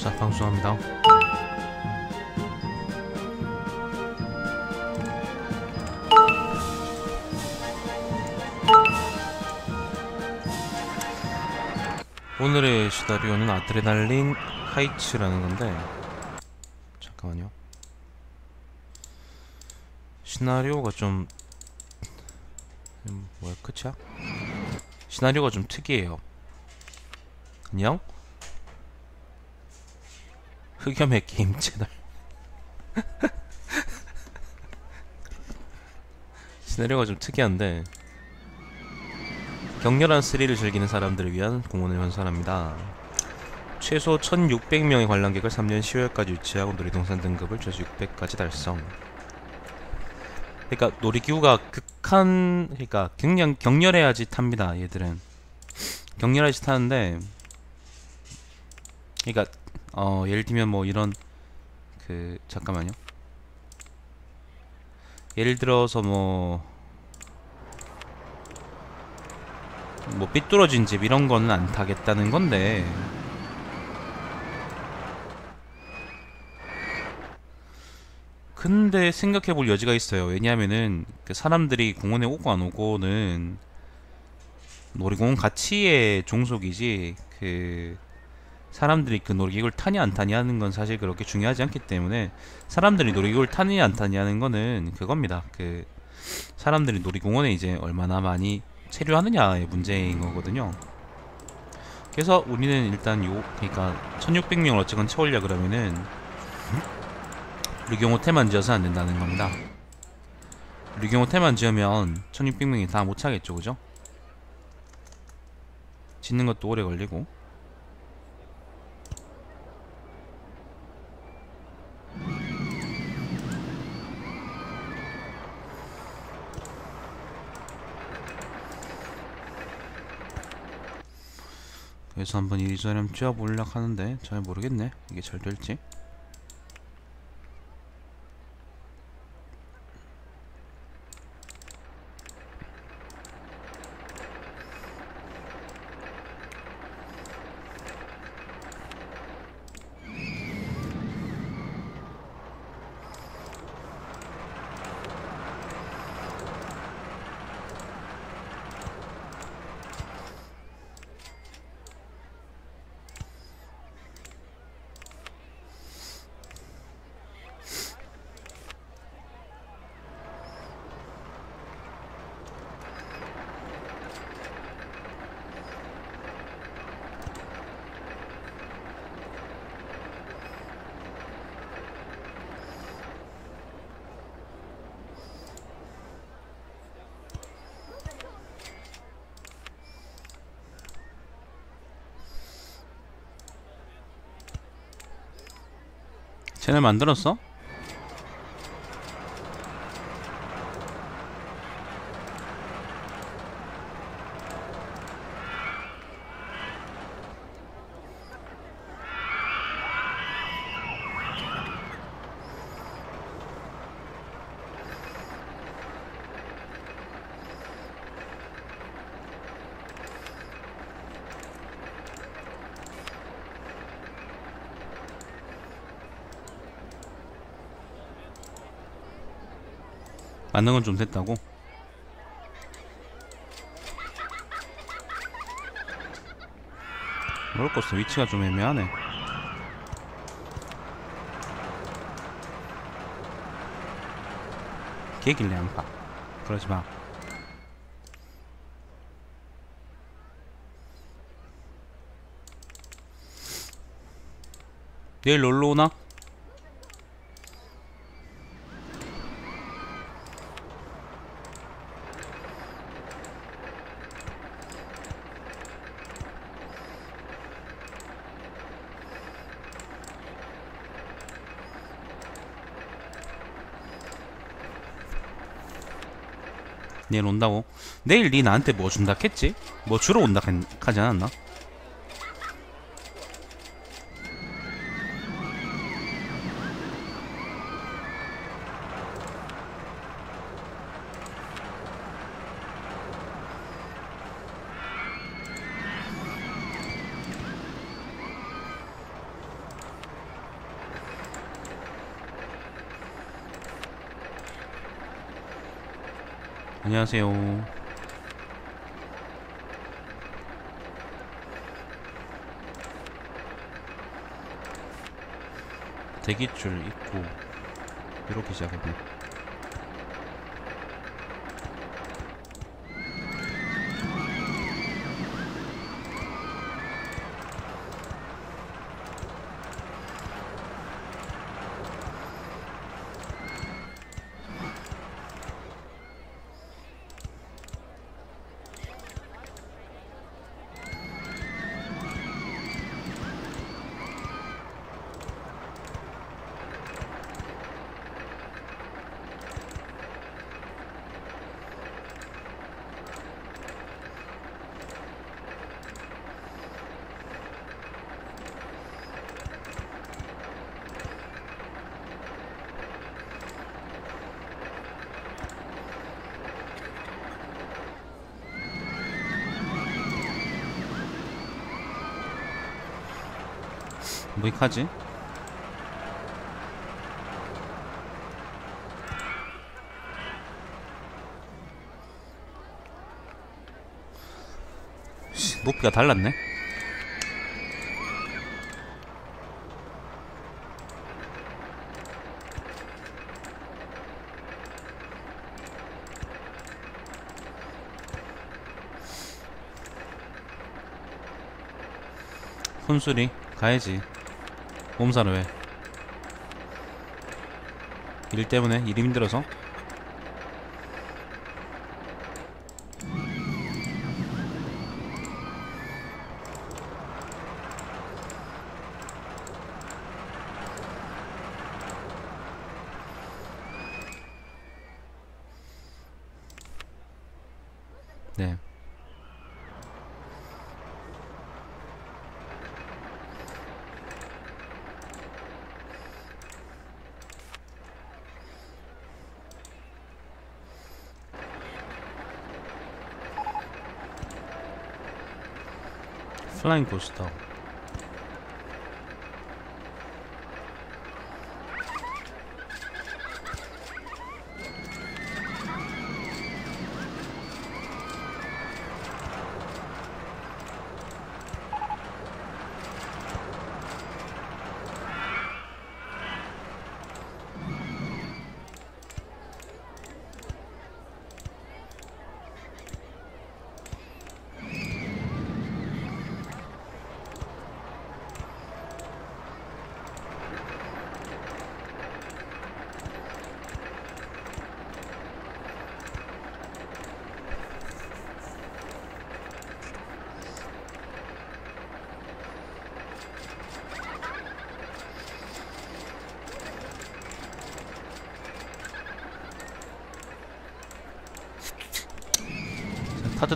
자 방송합니다 오늘의 시나리오는 아드레날린 하이츠라는 건데 잠깐만요 시나리오가 좀 음, 뭐야 끝이야? 시나리오가 좀 특이해요 안녕? 흑염의 게임 채널 시나리오가 좀 특이한데 격렬한 스릴을 즐기는 사람들을 위한 공원을 연설합니다. 최소 1600명의 관람객을 3년 10월까지 유치하고 놀이동산 등급을 최소 600까지 달성. 그러니까 놀이기구가 극한 그러니까 격렬 격렬해야지 탑니다. 얘들은 격렬해야지 타는데 그러니까 어 예를 들면 뭐 이런 그 잠깐만요. 예를 들어서 뭐뭐 삐뚤어진 집 이런 거는 안 타겠다는 건데 근데 생각해 볼 여지가 있어요 왜냐하면은 그 사람들이 공원에 오고 안 오고는 놀이공원 가치의 종속이지 그 사람들이 그 놀이기구를 타냐 안 타냐 하는 건 사실 그렇게 중요하지 않기 때문에 사람들이 놀이기구를 타느냐 안 타냐 하는 거는 그겁니다 그 사람들이 놀이공원에 이제 얼마나 많이 체류하느냐의 문제인 거거든요. 그래서 우리는 일단 요 그러니까 1600명을 어쨌건 채우려 그러면은 류경 호텔만 지어서 안 된다는 겁니다. 류경 호텔만 지으면 1600명이 다 못 차겠죠, 그죠? 짓는 것도 오래 걸리고. 그래서 한번 이리저리 한번 뛰어보려고 하는데 잘 모르겠네. 이게 잘 될지 만들었어? 건좀 됐다고? 것어 위치가 좀 애매하네 개길래 안봐 그러지마 내일 놀러 오나? 내일 온다고? 내일 니 나한테 뭐 준다 했지? 뭐 주러 온다 했- 하지 않았나? 안녕하세요. 대기줄 있고 이렇게 시작했네. 씨, 높이가 달랐네. 혼술이 가야지. 몸살은 왜? 일 때문에 일이 힘들어서? 네. 플라잉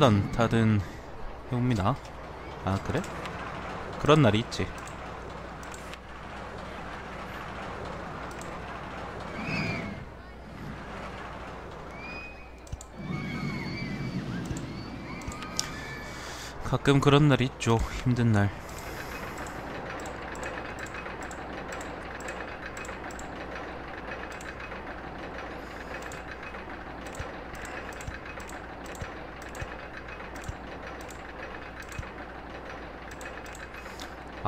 타든 타든 해옵니다. 아 그래? 그런 날이 있지. 가끔 그런 날이 있죠. 힘든 날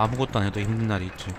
아무것도 안 해도 힘든 날이 있지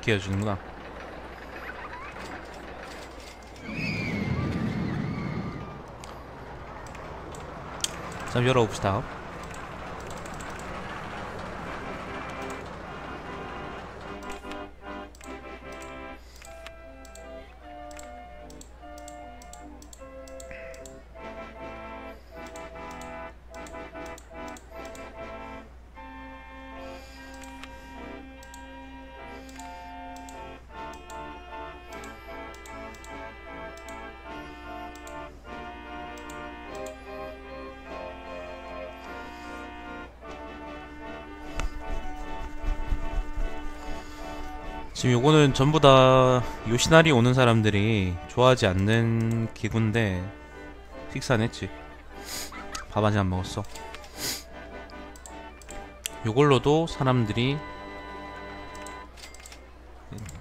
음, 요렇게 해주는구나. 자, 열어봅시다. 요거는 전부 다 요시나리 오는 사람들이 좋아하지 않는 기구인데 식사 안 했지. 밥 아직 안 먹었어. 요걸로도 사람들이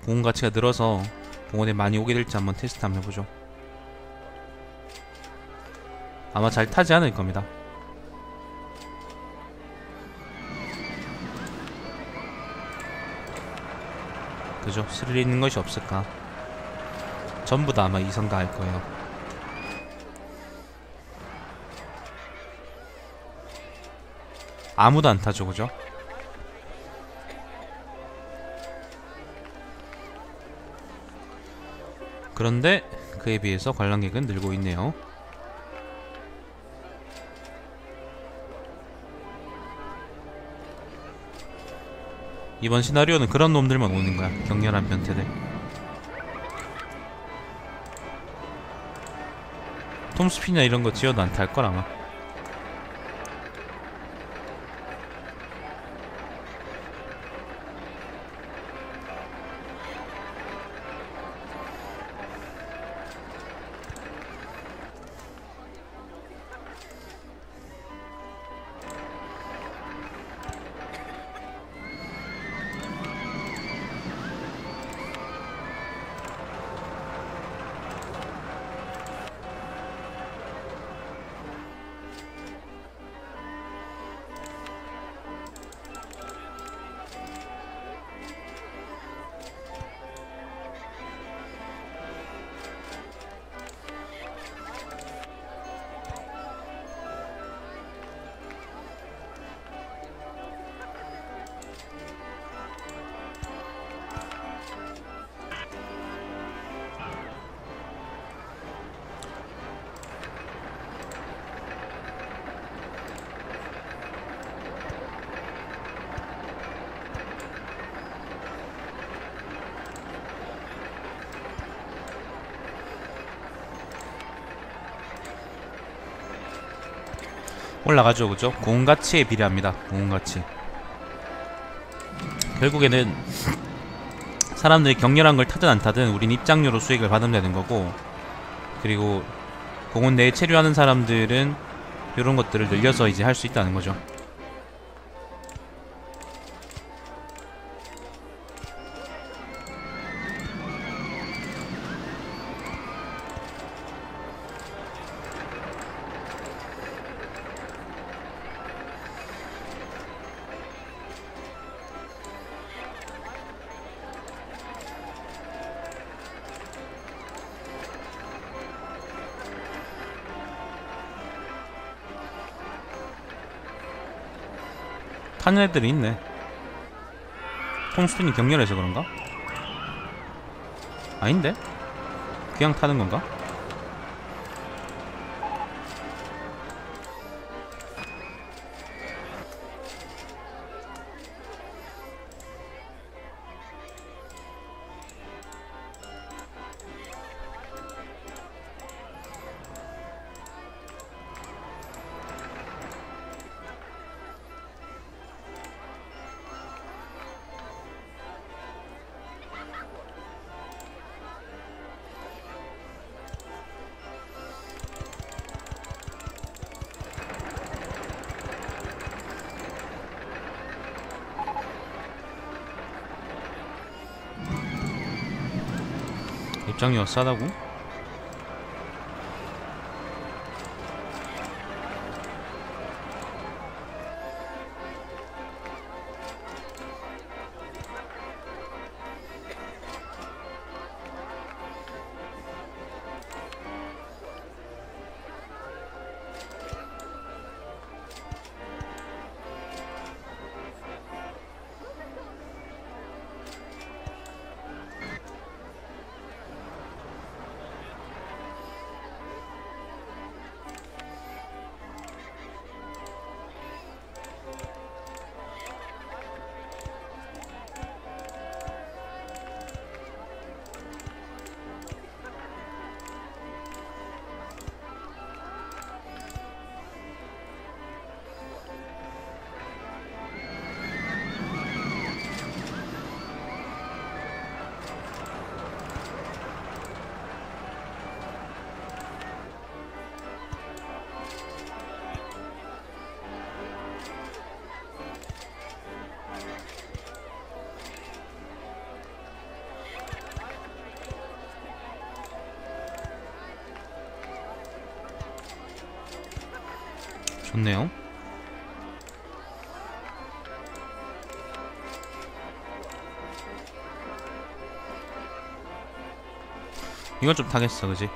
공원 가치가 늘어서 공원에 많이 오게 될지 한번 테스트 한번 해보죠. 아마 잘 타지 않을 겁니다 그죠? 스릴 있는 것이 없을까? 전부 다 아마 이성가 할 거예요. 아무도 안 타죠, 그죠? 그런데 그에 비해서 관람객은 늘고 있네요. 이번 시나리오는 그런 놈들만 오는 거야. 격렬한 변태들. 톰스피나 이런 거 지어도 안 탈 걸 아마. 올라가죠, 그죠? 공가치에 비례합니다. 공가치 결국에는 사람들이 격렬한 걸 타든 안 타든 우린 입장료로 수익을 받으면 되는 거고 그리고 공원 내에 체류하는 사람들은 이런 것들을 늘려서 이제 할 수 있다는 거죠. 타는 애들이 있네. 톰스핀이 격렬해서 그런가? 아닌데? 그냥 타는 건가? 입장료가 싸다고? 이건 좀 타겠어, 그지?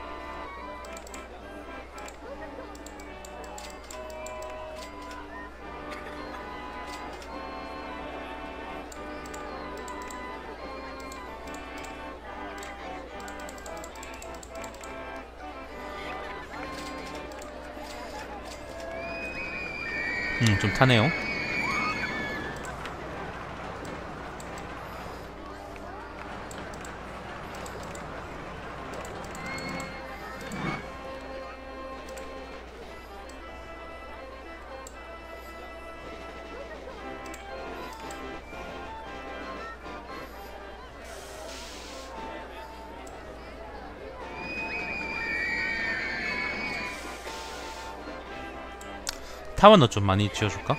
음, 좀 타네요. 타워너 좀 많이 지어줄까?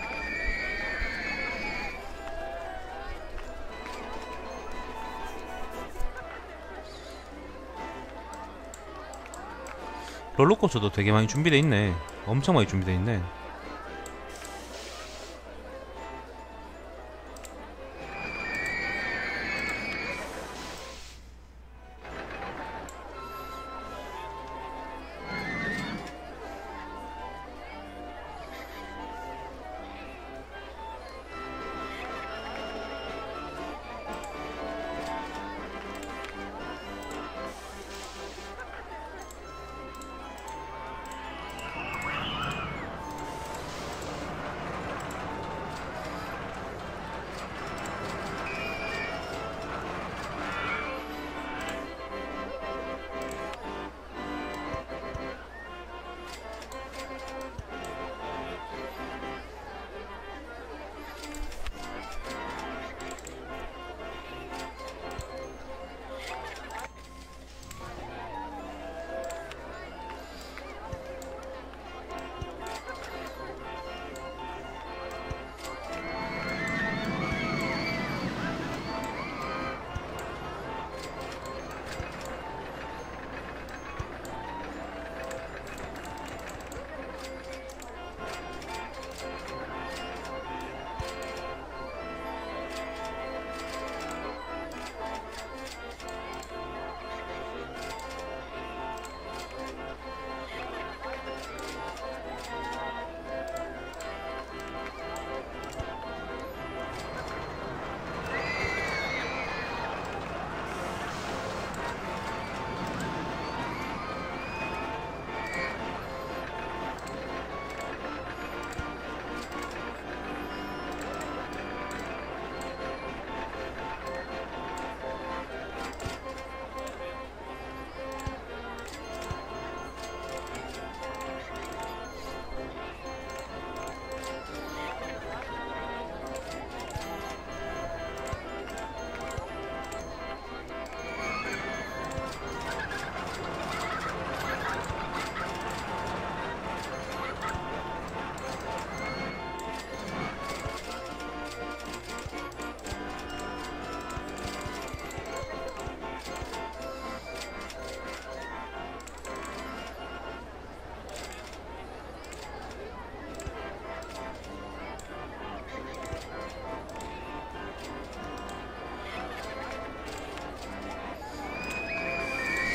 롤러코스터도 되게 많이 준비돼 있네. 엄청 많이 준비돼 있네.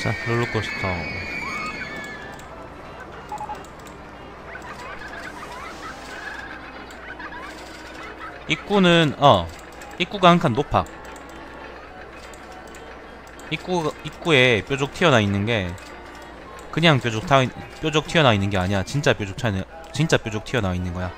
자, 롤러코스터. 입구는 어 입구가 한 칸 높아. 입구 입구에 뾰족 튀어나 있는 게 그냥 뾰족 타 뾰족 튀어나 있는 게 아니야. 진짜 뾰족 튀어 진짜 뾰족 튀어나와 있는 거야.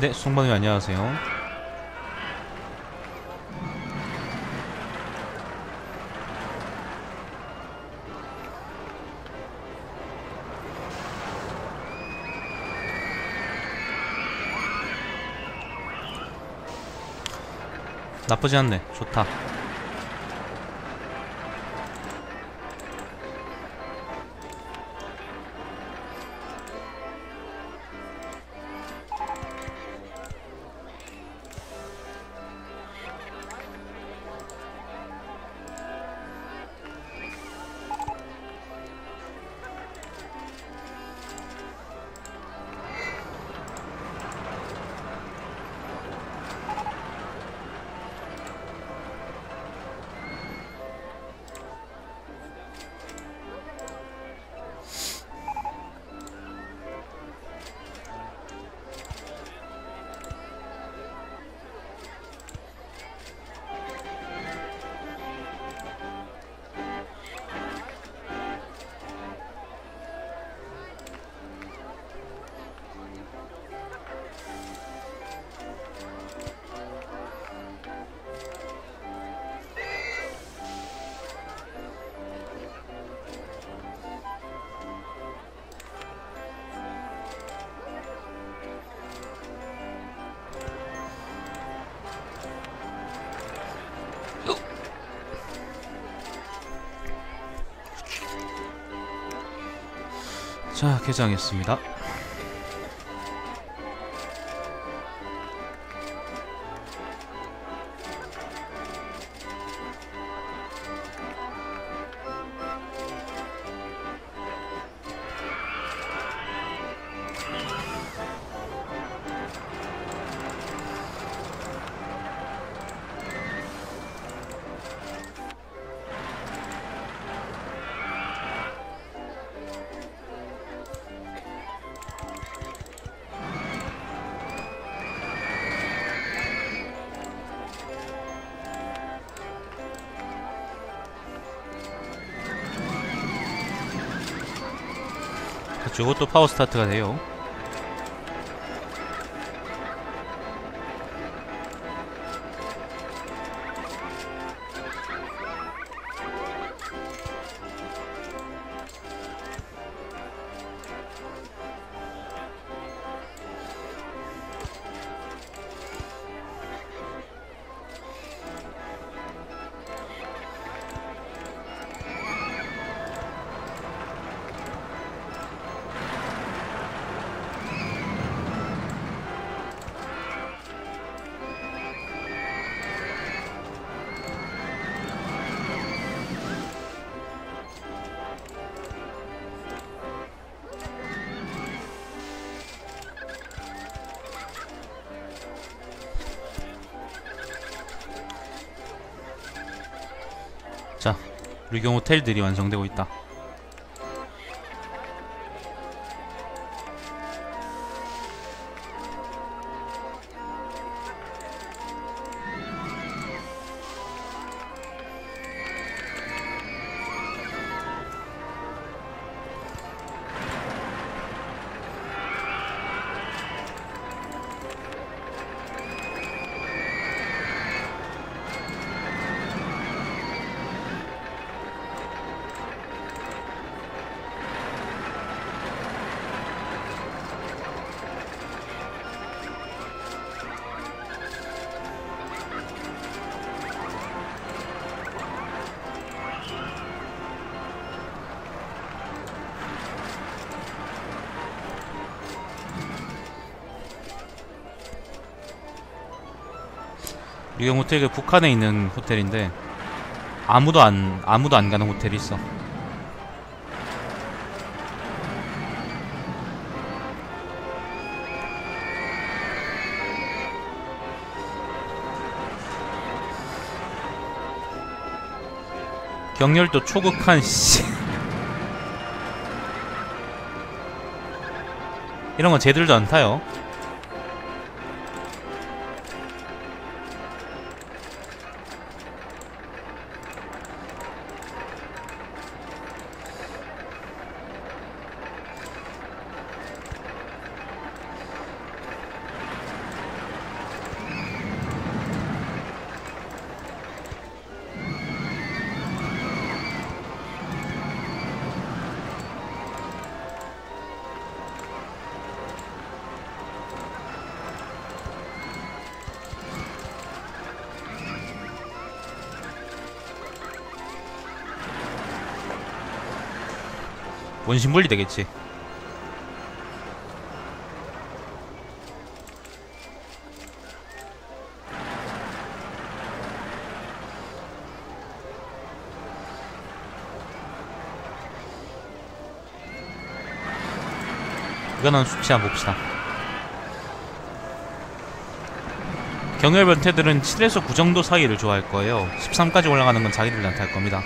네, 송방님 안녕하세요. 나쁘지 않네. 좋다. 자, 개장했습니다. 이것도 파워 스타트가 돼요. 루경 호텔들이 완성되고 있다. 호텔이 그 북한에 있는 호텔인데 아무도 안 아무도 안 가는 호텔이 있어. 경렬도 초극한 씨 이런 건 제들도 안 타요 원심 분리 되겠지. 이거는 수치 한번 봅시다. 경열 변태들은 7에서 9 정도 사이를 좋아할 거예요. 13까지 올라가는 건 자기들한테 할 겁니다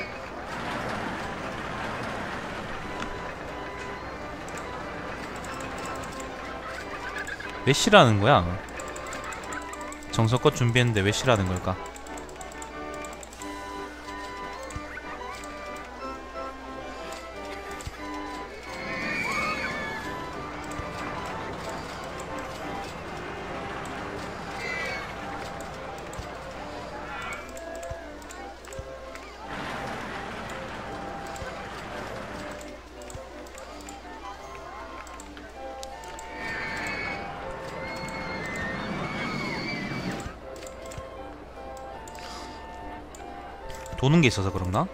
왜 싫어하는 거야? 정석껏 준비했는데 왜 싫어하는 걸까? 도는 게 있어서 그런가?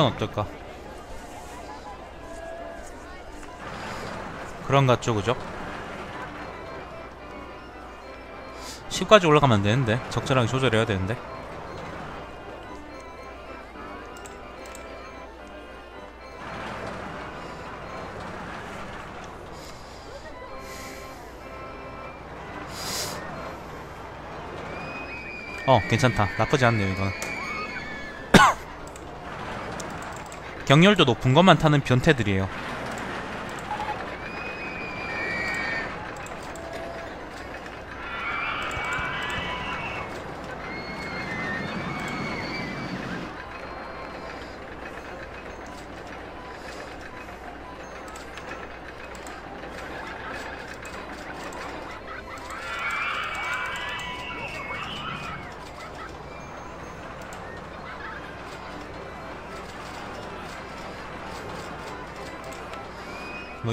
이건 어떨까? 그런 것 같죠, 그죠? 10까지 올라가면 안 되는데 적절하게 조절해야 되는데 어 괜찮다 나쁘지 않네요 이건 경열도 높은 것만 타는 변태들이에요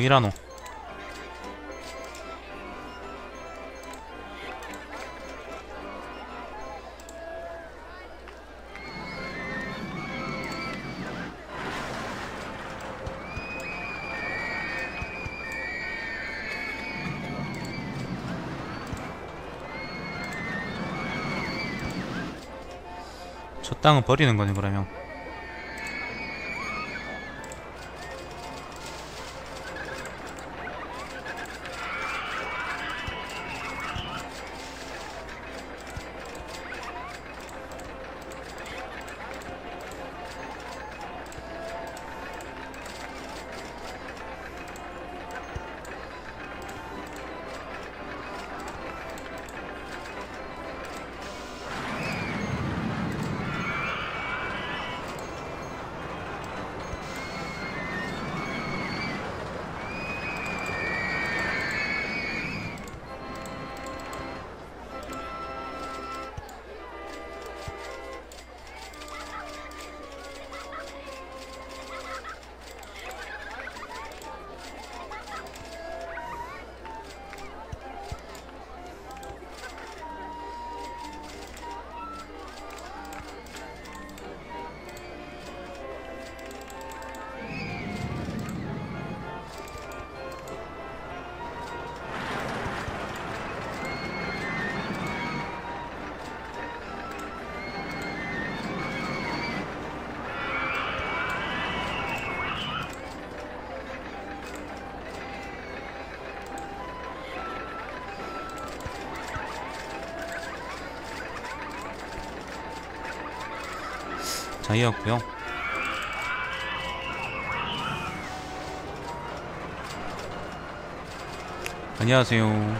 뭐 이라노. 저 땅은 버리는 거네 그러면 자이였고요. 안녕하세요.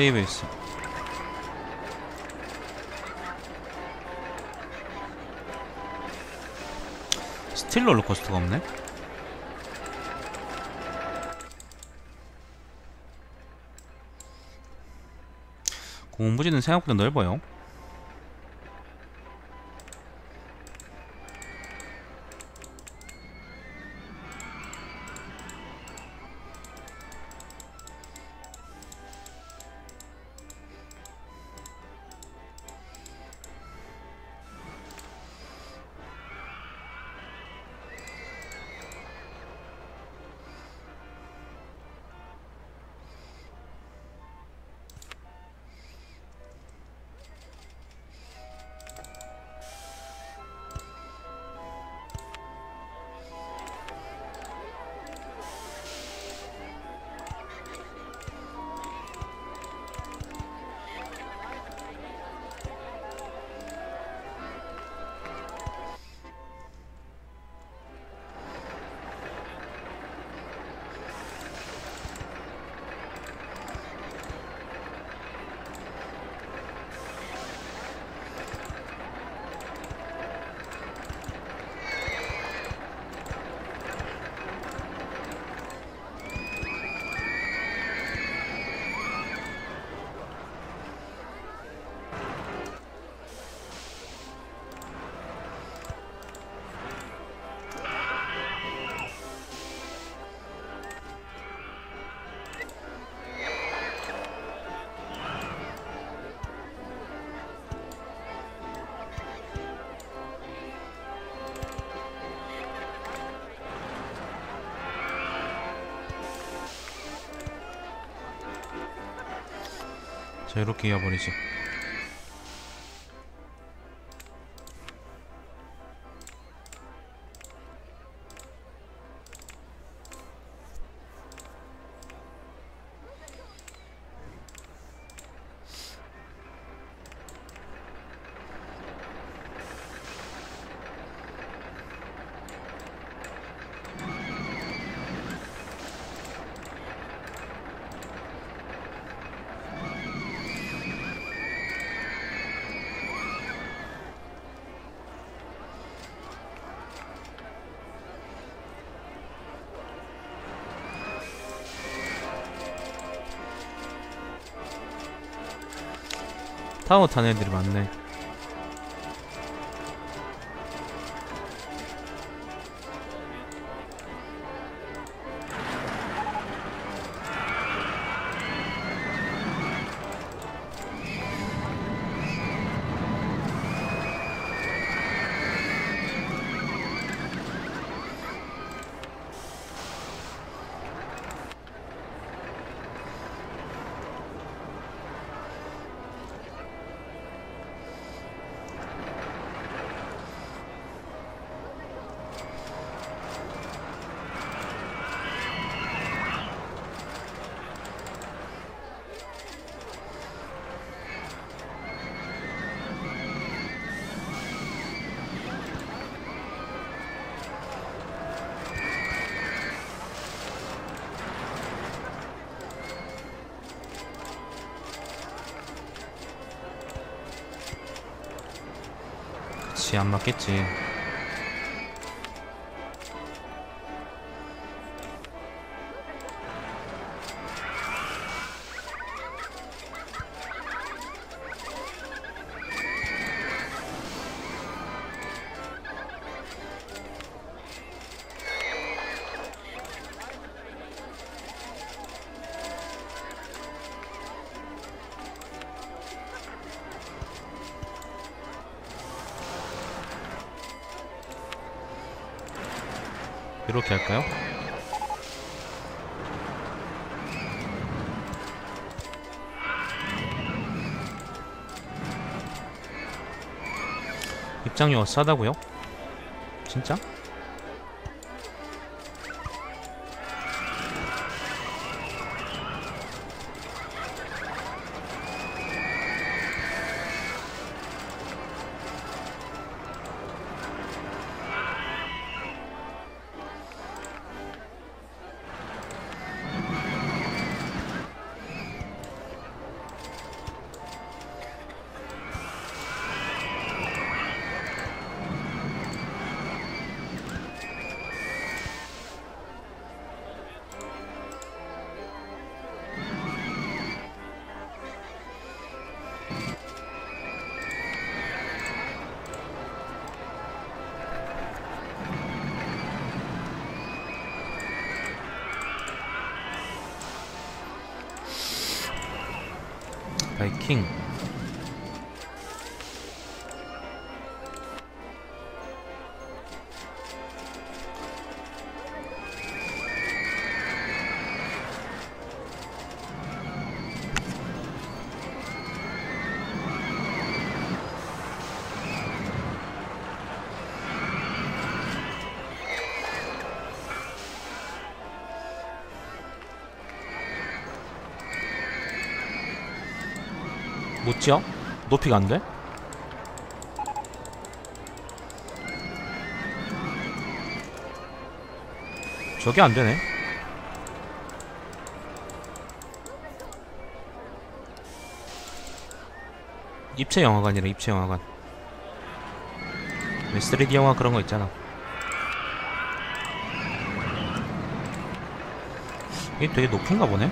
세이브 했어. 스틸 롤러코스터가 없네? 공부지는 생각보다 넓어요. 자 이렇게 이어버리지. 타워 타는 애들이 많네. 맞겠지. 이렇게 할까요? 입장료가 싸다고요? 진짜? 높이가 안 돼? 저게 안 되네. 입체 영화관이라 입체 영화관. 왜 3D 영화 그런 거 있잖아. 이게 되게 높은가 보네.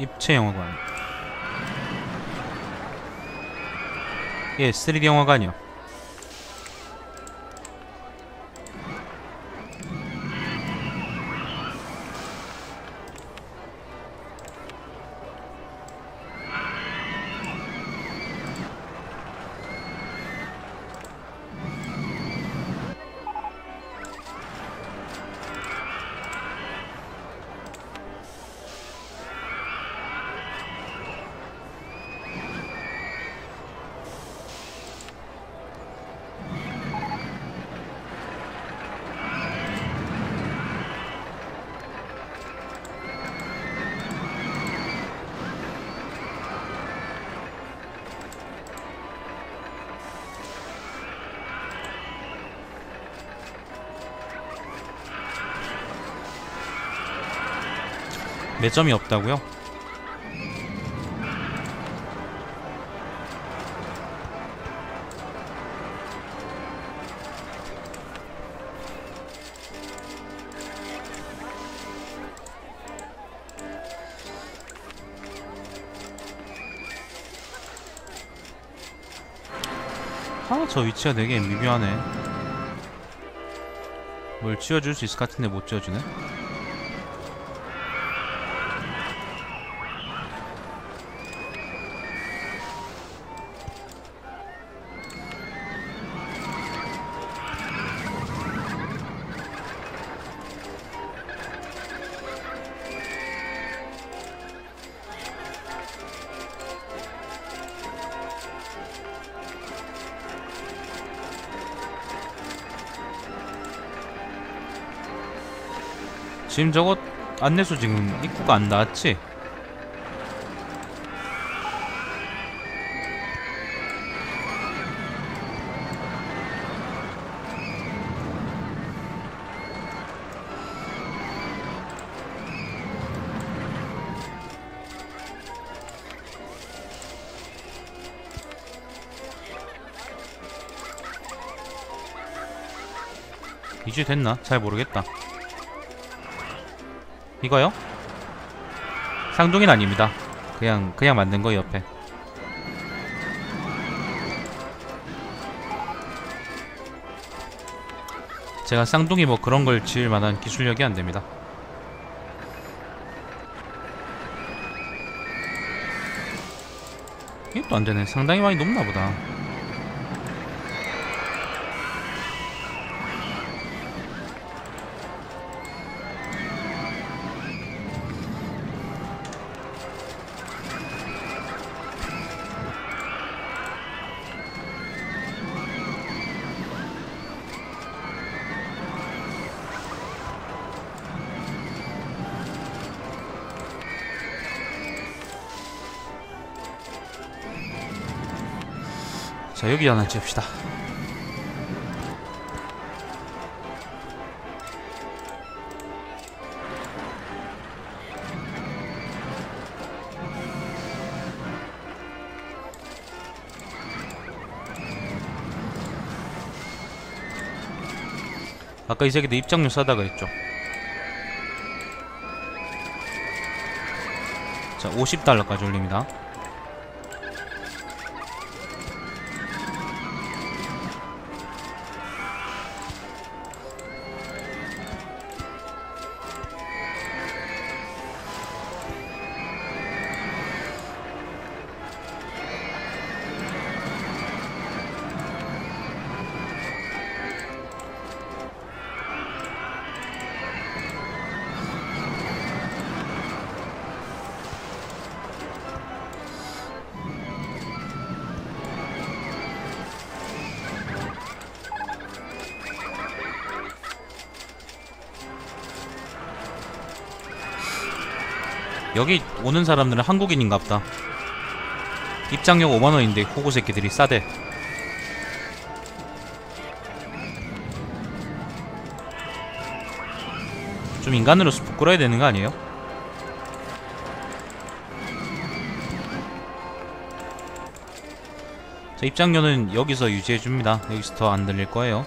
입체 영화관. 예, 3D 영화관이요. 매점이 없다고요? 아, 저 위치가 되게 미묘하네. 뭘 지어줄 수 있을 것 같은데 못 지어주네. 지금 저거 안내소 지금 입구가 안 닿았지? 이주 됐나? 잘 모르겠다. 이거요? 쌍둥이는 아닙니다. 그냥 그냥 만든 거 옆에. 제가 쌍둥이 뭐 그런 걸 지을 만한 기술력이 안 됩니다. 이것도 안 되네. 상당히 많이 높나 보다. 여기 하나 찍읍시다. 아까 이 새끼들 입장료 싸다가 했죠. 자 50달러까지 올립니다 오는 사람들은 한국인인갑다. 입장료 5만원인데 호구 새끼들이 싸대. 좀 인간으로서 부끄러워야 되는 거 아니에요? 자, 입장료는 여기서 유지해줍니다. 여기서 더 안 들릴 거예요.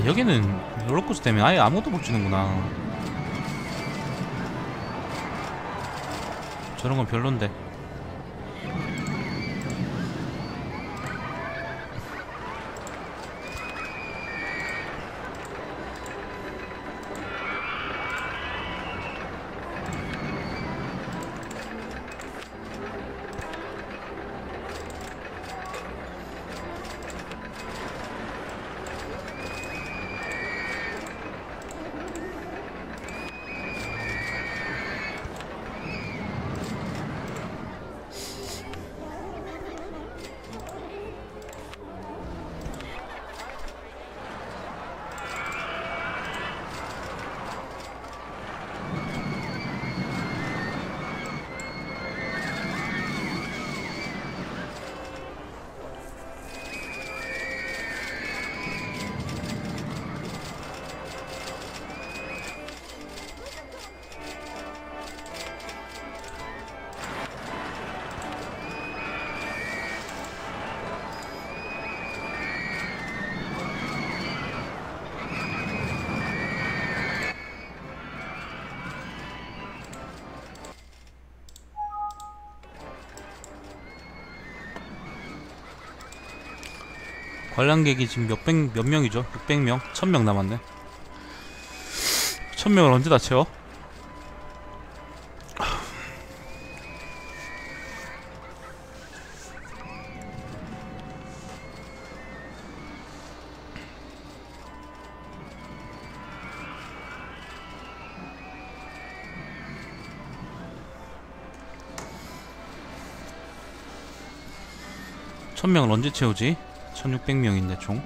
아 여기는 롤러코스터 때문에 아예 아무것도 못 주는구나. 저런 건 별론데 관람객이 지금 몇백 몇 명이죠? 600명, 1000명 남았네. 1000명을 언제 다 채워? 천명을 언제 채우지? 1600명인데 총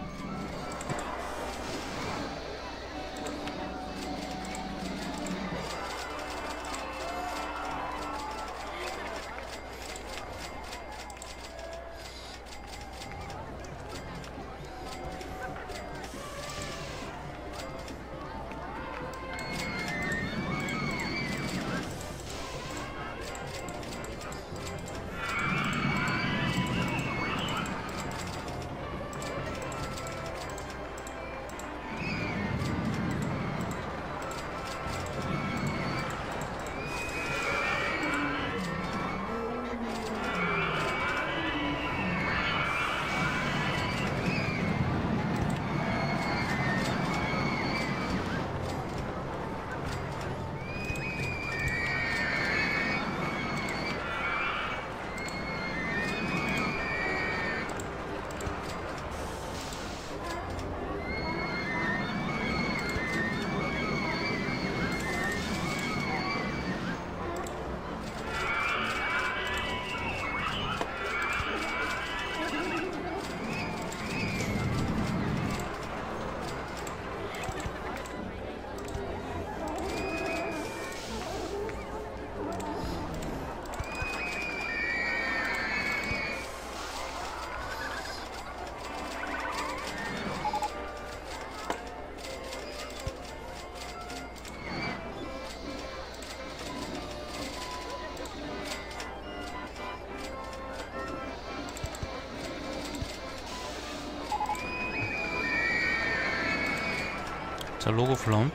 자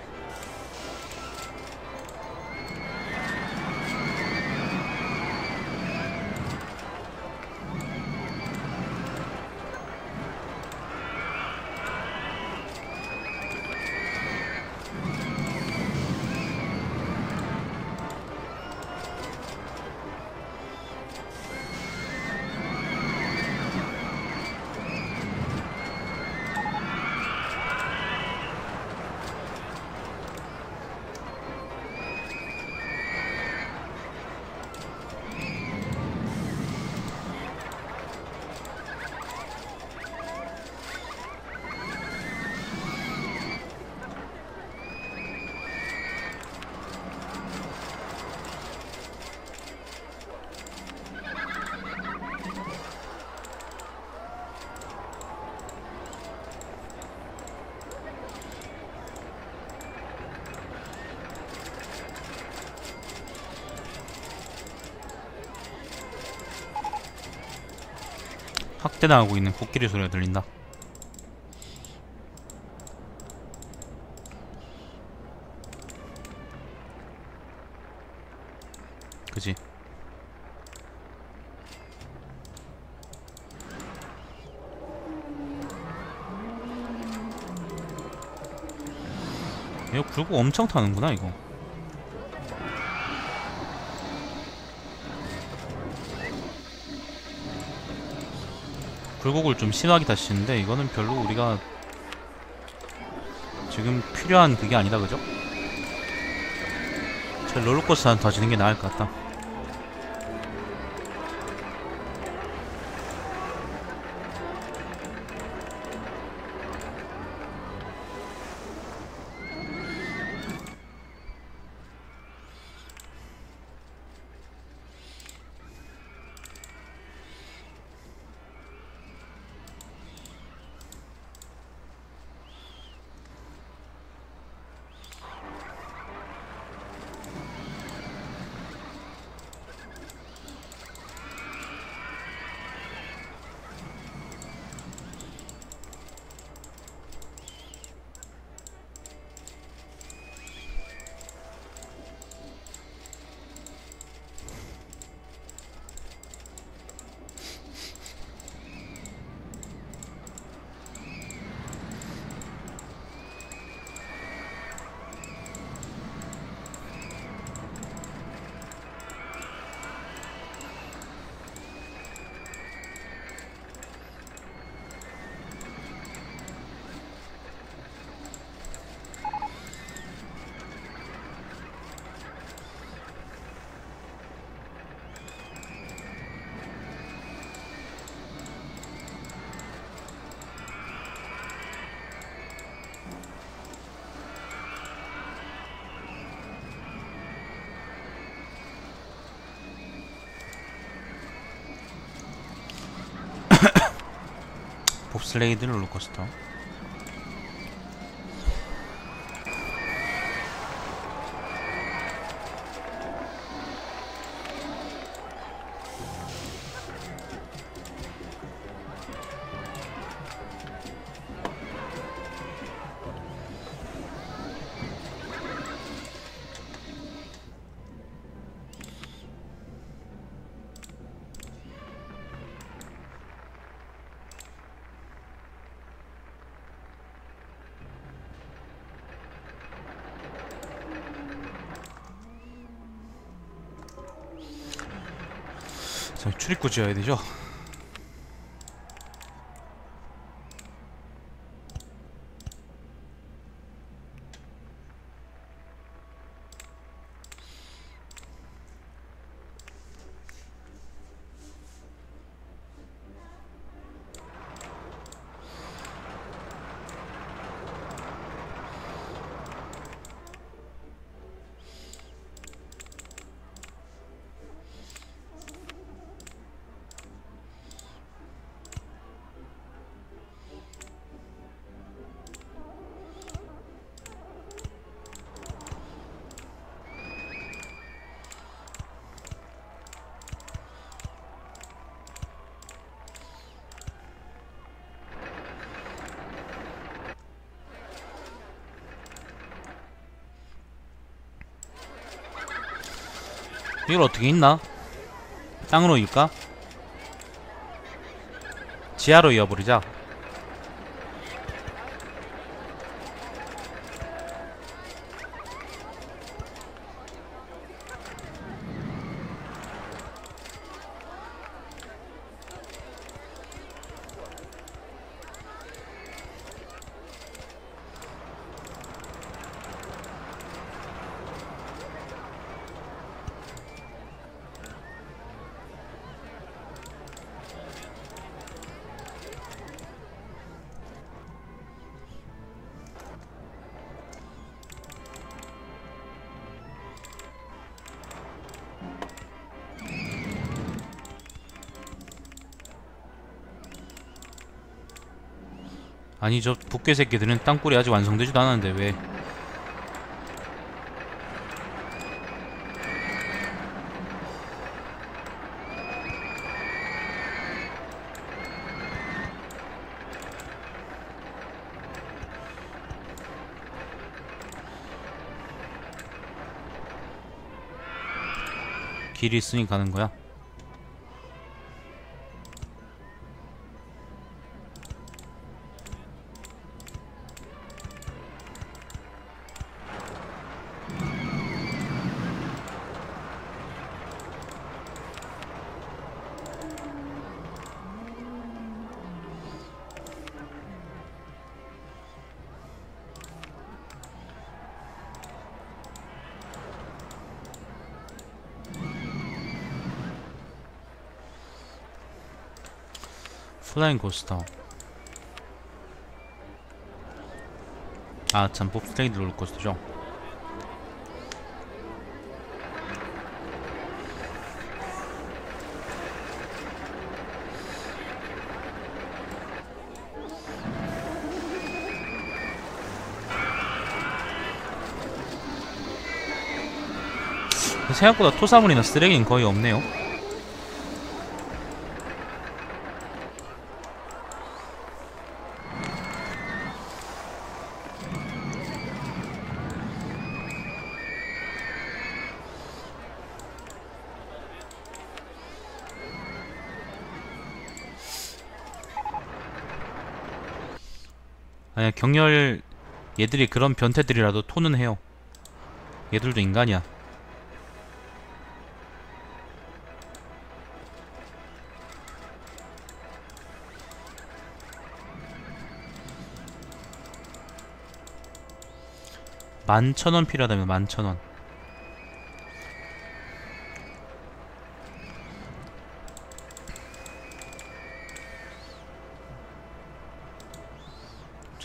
당하고 있는 코끼리 소리가 들린다. 그지? 이거 불고 엄청 타는구나 이거 굴곡을 좀 심하게 다시는데 이거는 별로 우리가 지금 필요한 그게 아니다 그죠? 제 롤러코스터 다지는 게 나을 것 같다 봅슬레이드 롤러코스터 출입구 지어야 되죠 이걸 어떻게 있나? 땅으로 이을까? 지하로 이어버리자 아니 저 북괴 새끼들은 땅굴이 아직 완성되지도 않았는데 왜? 길이 있으니 가는 거야 플라잉 고스터. 아참 봅슬레이드 롤코스터죠? 생각보다 토사물이나 쓰레기는 거의 없네요 경렬 얘들이 그런 변태들이라도 토는 해요. 얘들도 인간이야. 만천원 필요하다면 만천원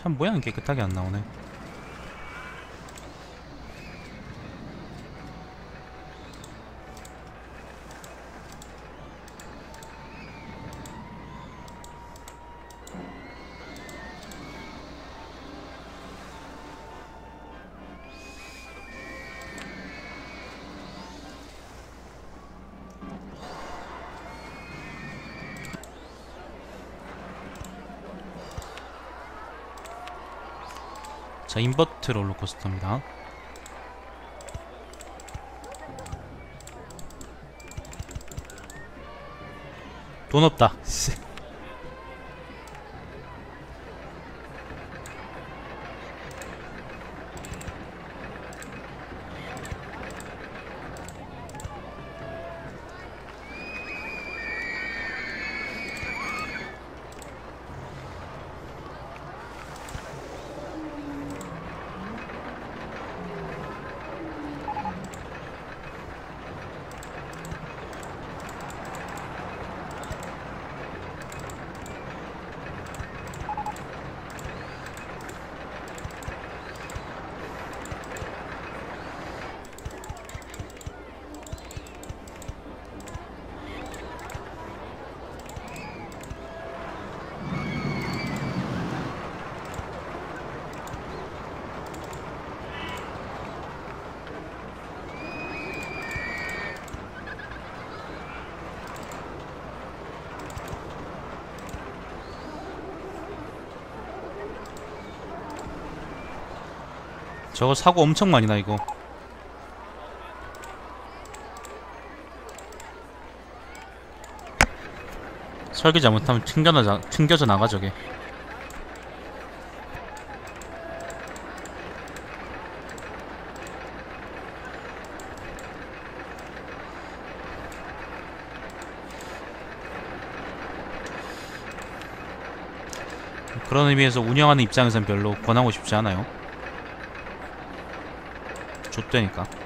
참 모양 깨끗하게 안 나오네 자 인버트 롤러코스터입니다. 돈 없다 저거 사고 엄청 많이 나 이거. 설계 잘못하면 튕겨나, 튕겨져 나가 저게. 그런 의미에서 운영하는 입장에선 별로 권하고 싶지 않아요 좆되니까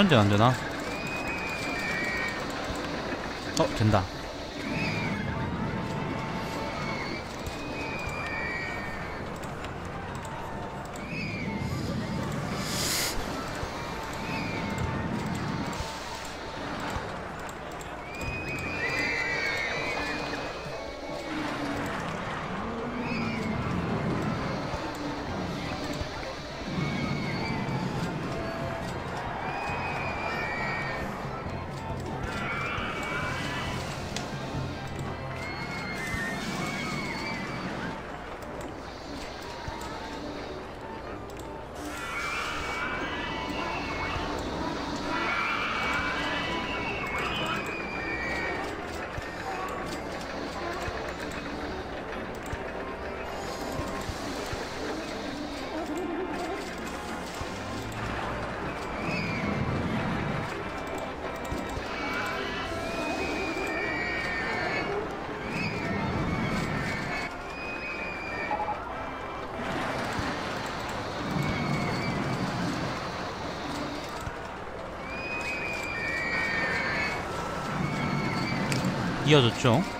이런 데는 안 되나? 어 된다 이어졌죠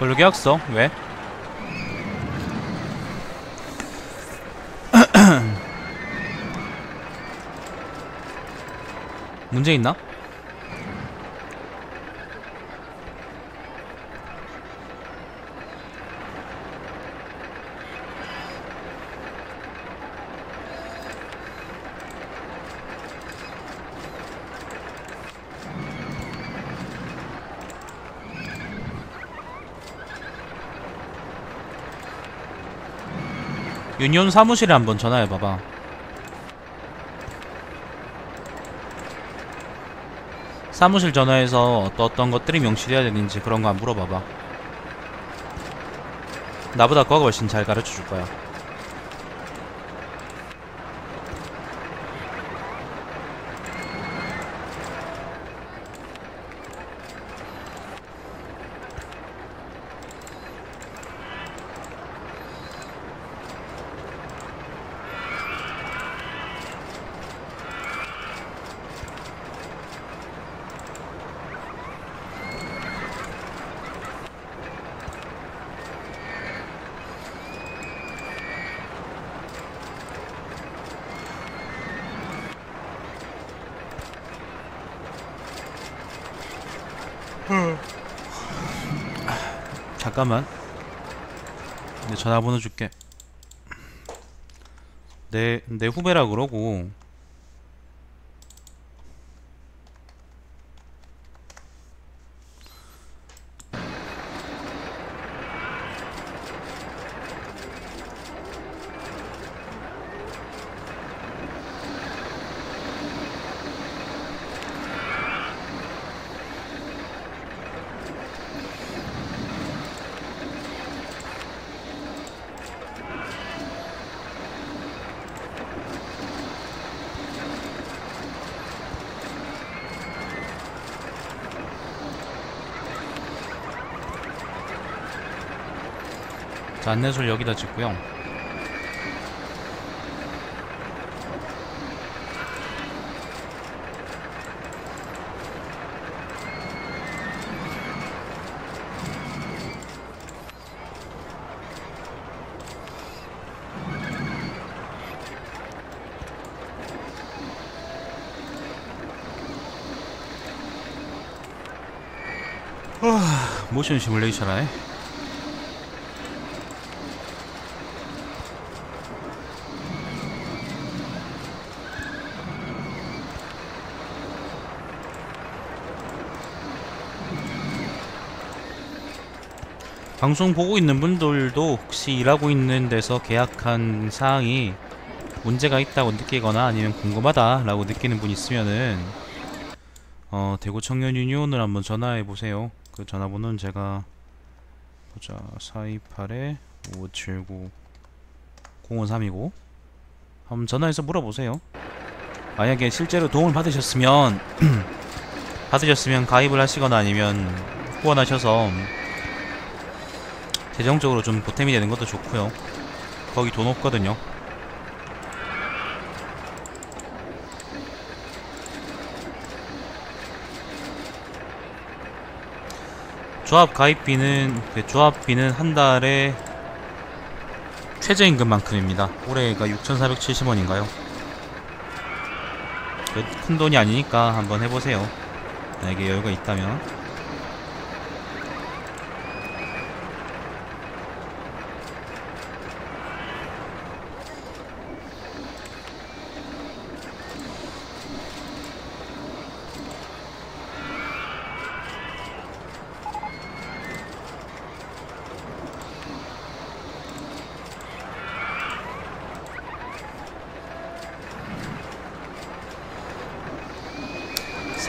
권로 계약서 왜? 문제 있나? 유니온 사무실에 한번 전화해 봐봐. 사무실 전화해서 어떤 것들이 명시돼야 되는지 그런 거 한번 물어봐봐. 나보다 그거 훨씬 잘 가르쳐 줄 거야. 잠깐만. 내 전화번호 줄게. 내, 내 후배라 그러고. 자, 안내소를 여기다 짓고요. 모션 시뮬레이션 하 방송 보고 있는 분들도 혹시 일하고 있는 데서 계약한 사항이 문제가 있다고 느끼거나 아니면 궁금하다라고 느끼는 분 있으면은 어 대구 청년 유니온을 한번 전화해 보세요. 그 전화번호는 제가 보자 428에 5579 053이고 한번 전화해서 물어보세요. 만약에 실제로 도움을 받으셨으면 받으셨으면 가입을 하시거나 아니면 후원하셔서 재정적으로 좀 보탬이 되는 것도 좋고요. 거기 돈 없거든요. 조합 가입비는 그 조합비는 한 달에 최저임금만큼입니다. 올해가 6,470원인가요? 큰 돈이 아니니까 한번 해보세요. 만약에 여유가 있다면.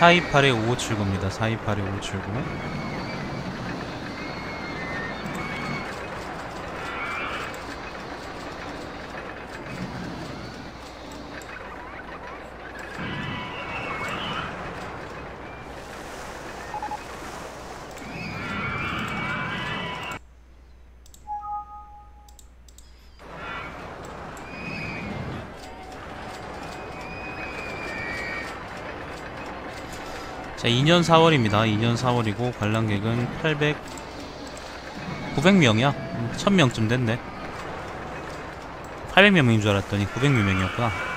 428에 5579입니다. 428에 5579. 자, 2년 4월입니다. 2년 4월이고 관람객은 800 900명이야. 1000명쯤 됐네. 800명인 줄 알았더니 900몇 명이었구나.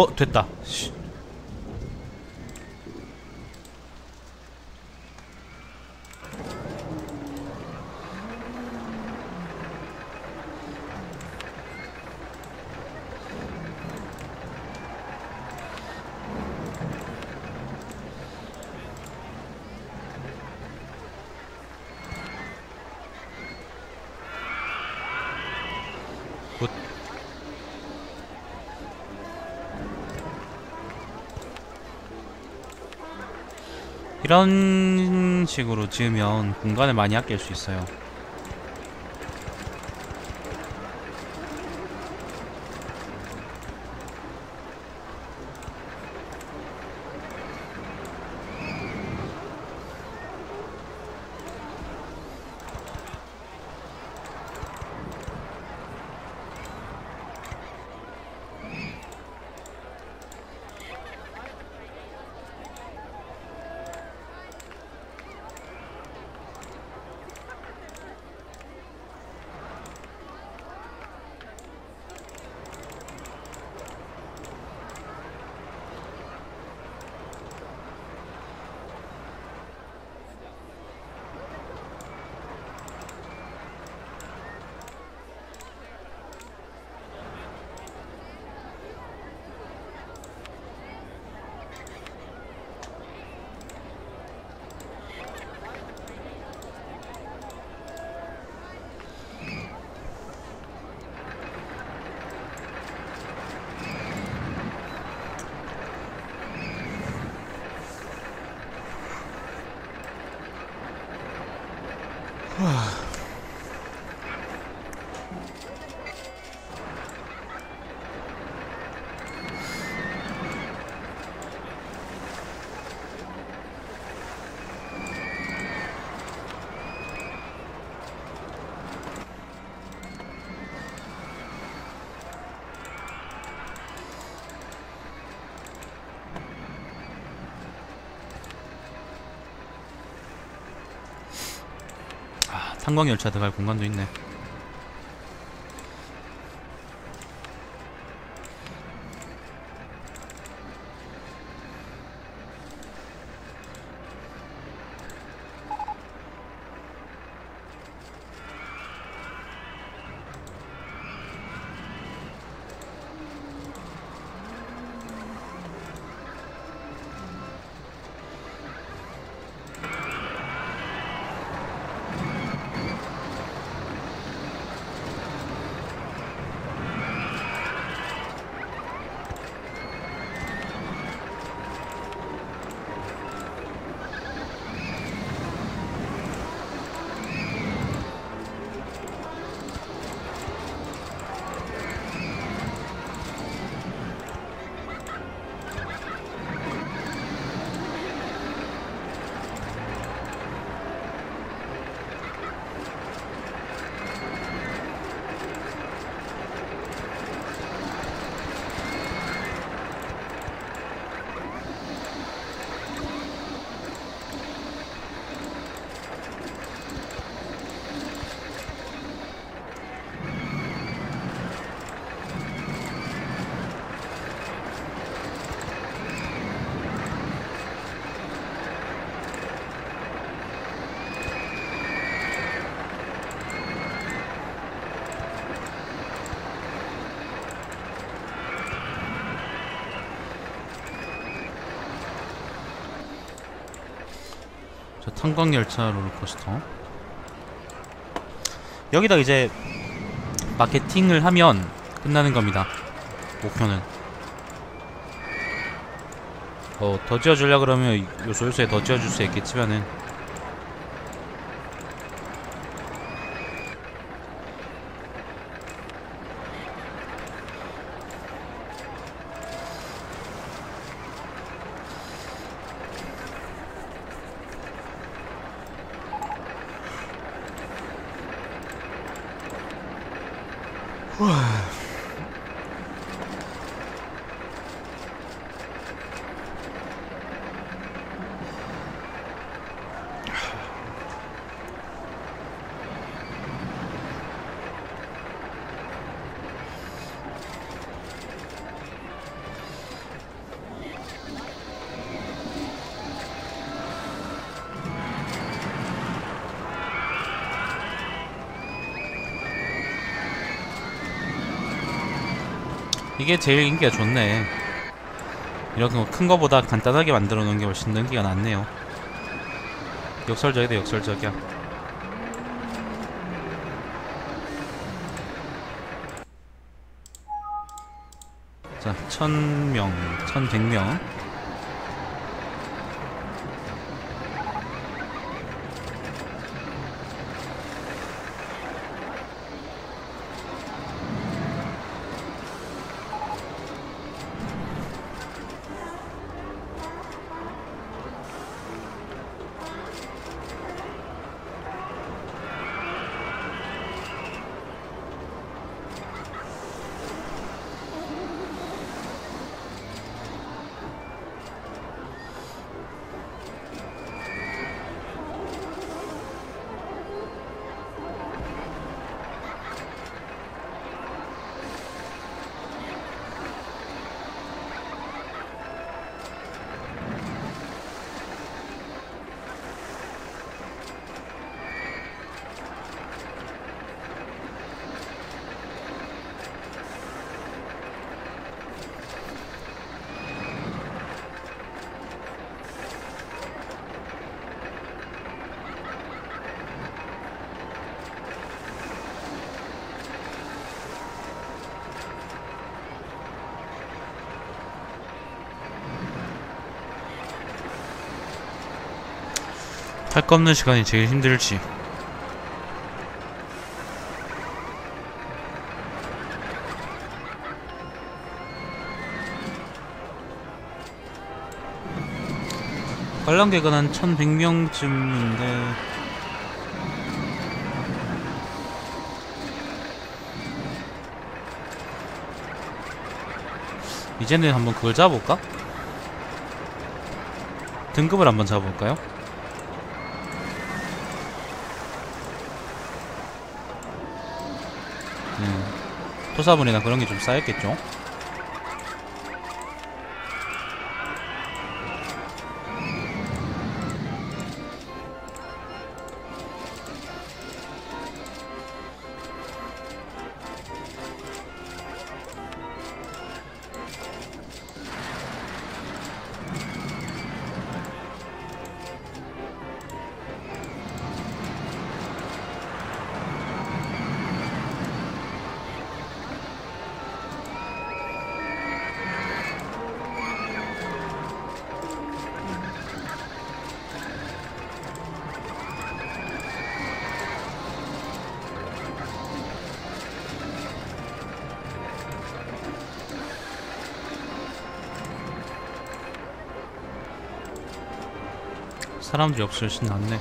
어 됐다 씨. 이런 식으로 지으면 공간을 많이 아낄 수 있어요. 탄광 열차 들어갈 공간도 있네. 탄광 열차 롤러코스터. 여기다 이제 마케팅을 하면 끝나는 겁니다. 목표는. 어, 더 지어주려 그러면 요소 요소에 더 지어줄 수 있겠지만은 이게 제일 인기가 좋네. 이렇게 뭐큰 거보다 간단하게 만들어 놓은 게 훨씬 더 인기가 많네요. 역설적이다 역설적이야. 자, 천명, 천백명. 할거 없는 시간이 제일 힘들지. 관람객은 한 1100명쯤인데 이제는 한번 그걸 잡아볼까? 등급을 한번 잡아볼까요? 토사분이나 그런 게 좀 쌓였겠죠? 사람들이 없을진 않네.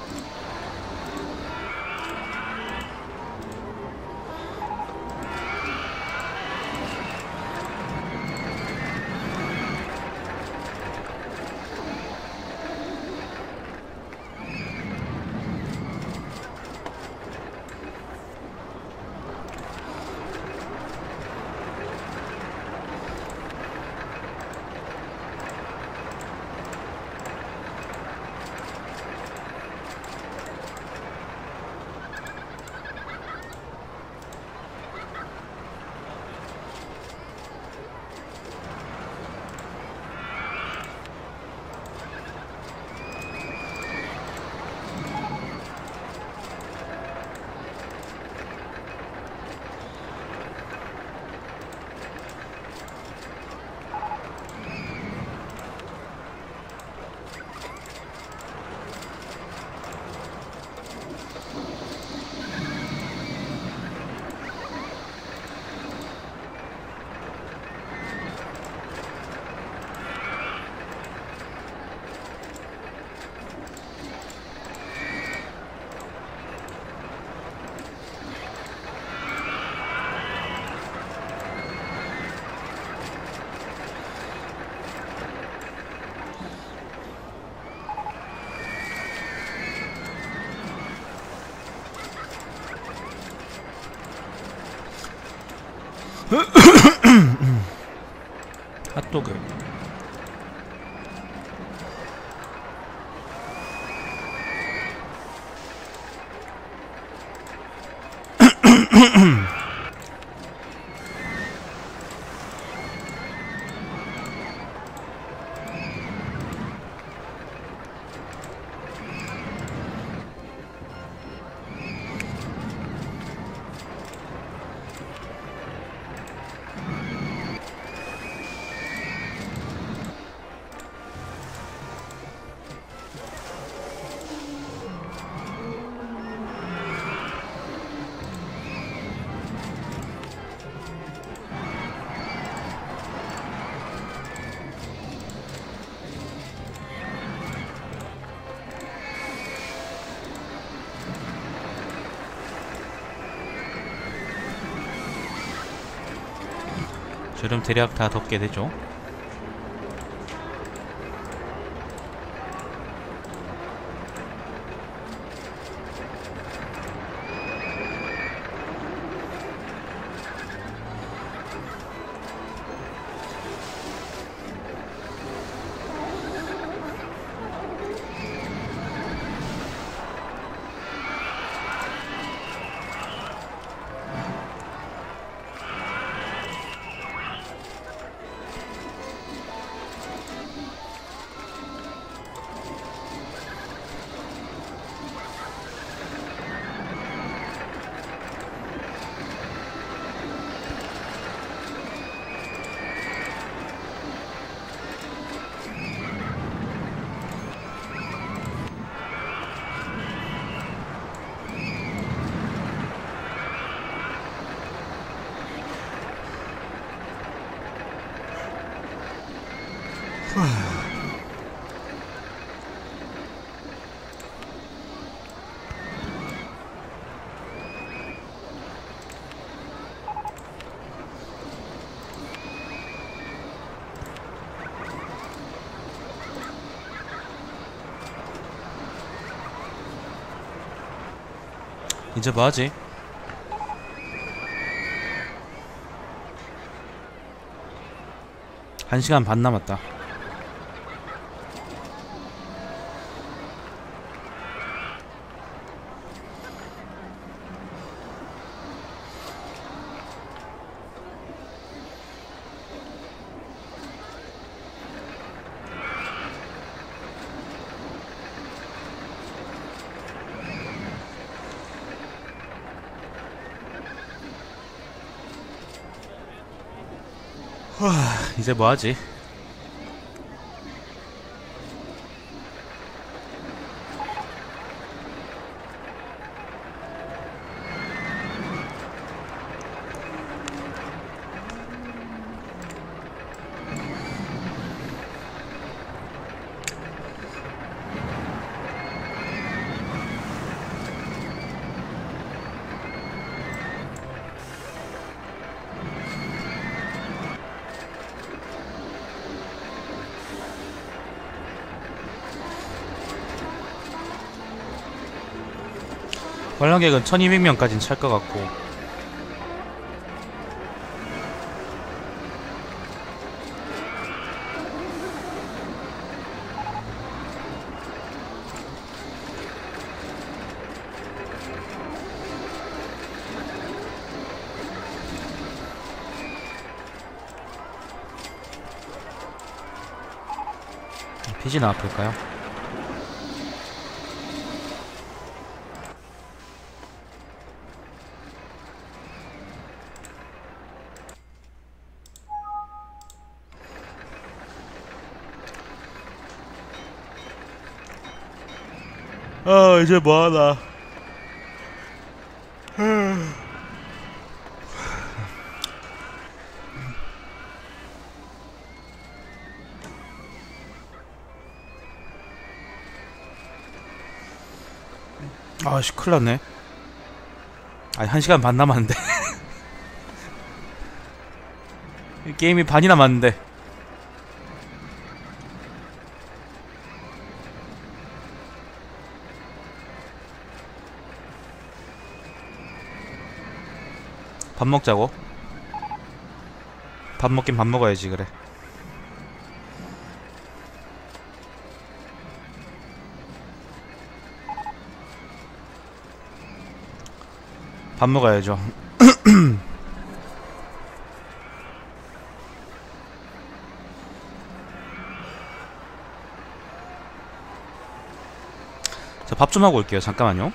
저럼 대략 다 덮게 되죠. 이제 뭐하지? 한 시간 반 남았다. 이제 뭐하지? 관람객은 1200명까지는 찰 것 같고 피지나 아플까요? 아 이제 뭐하나? 아씨 큰일났네. 아니 한 시간 반 남았는데. 이 게임이 반이 남았는데 밥 먹자고? 밥 먹긴 밥 먹어야지 그래. 밥 먹어야죠. 자 밥 좀 하고 올게요. 잠깐만요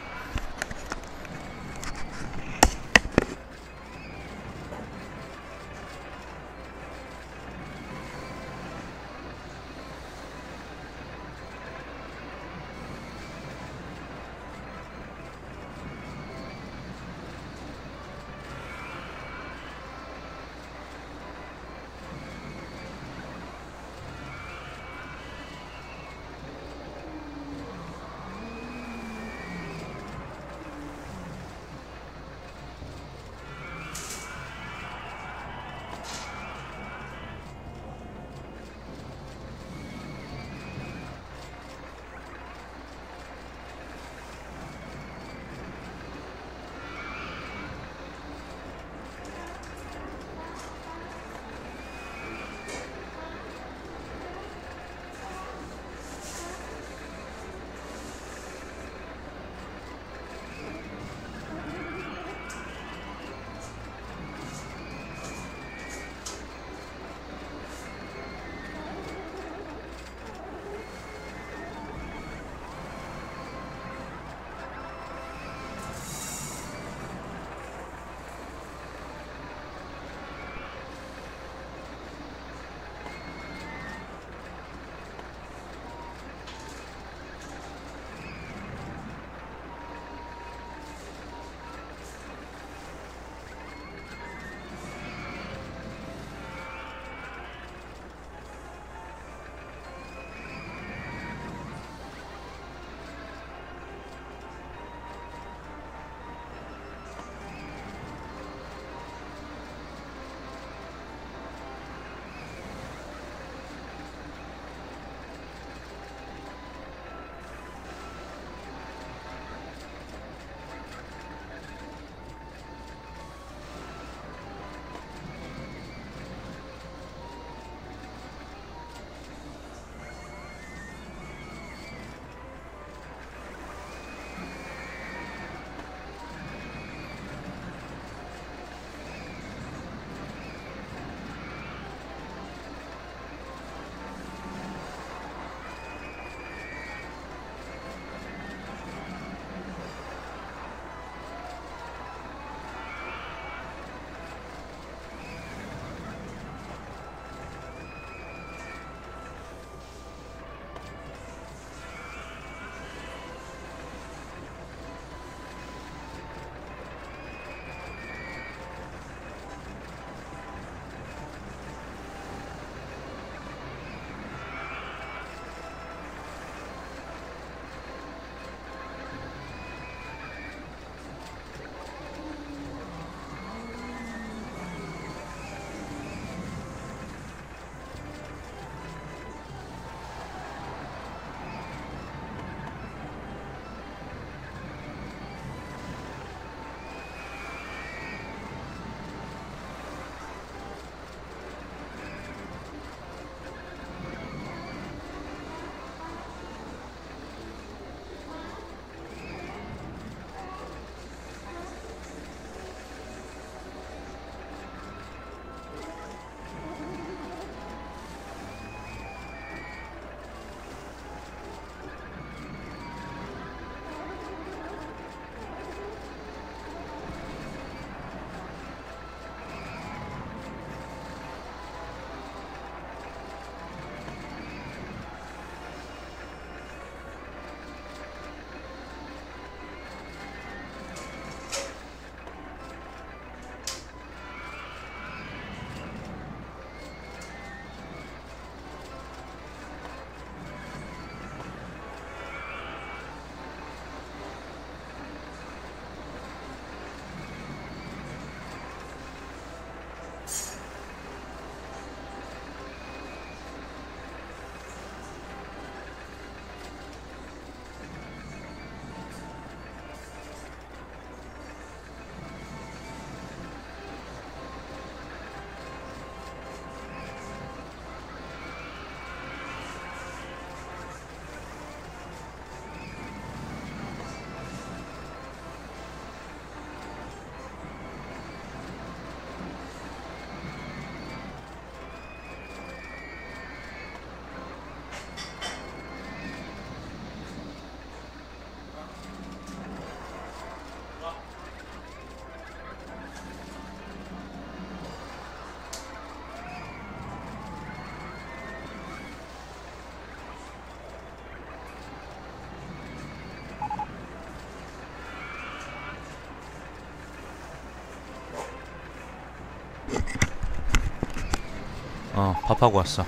어 밥하고 왔어.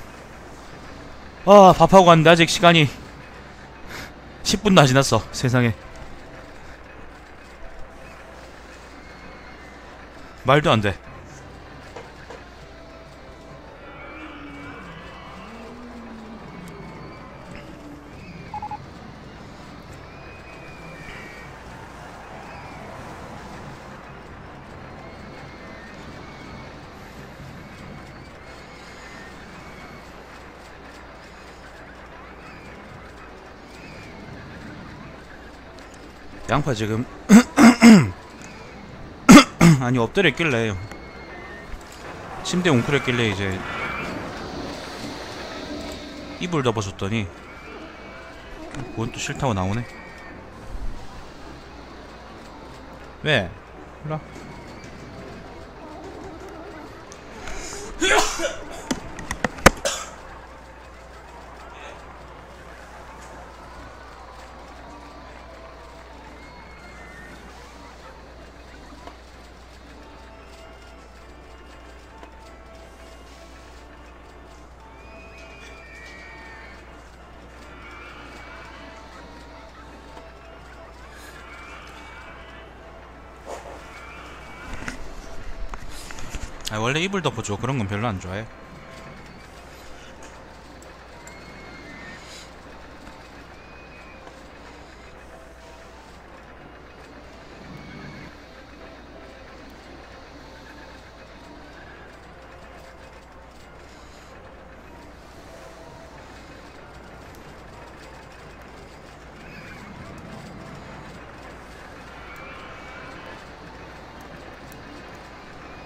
아 밥하고 왔는데 아직 시간이 10분도 안 지났어 세상에. 말도 안돼 양파 지금 아니 엎드려 있길래 침대 웅크렸길래 이제 이불 덮어줬더니 그건 또 싫다고 나오네 왜? 일로 이불 덮어줘 그런 건 별로 안 좋아해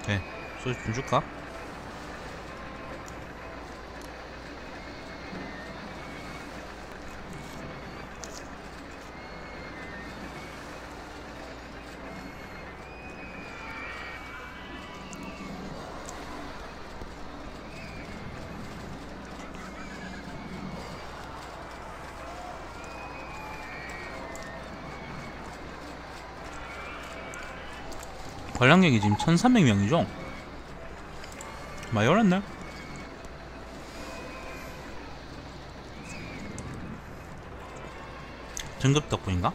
오케이 소주 좀 줄까? 관람객이 지금 1300명이죠? 많이 올랐네 등급 덕분인가?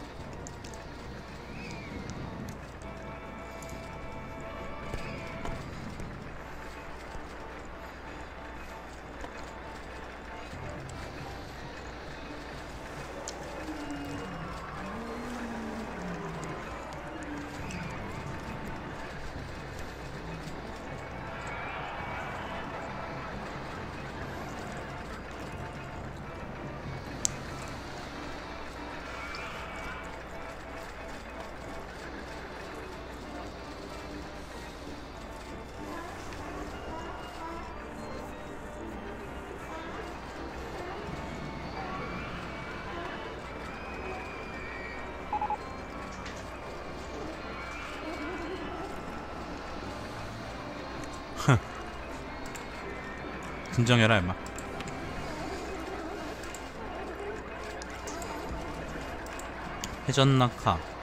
진정해라 임마. 회전낙하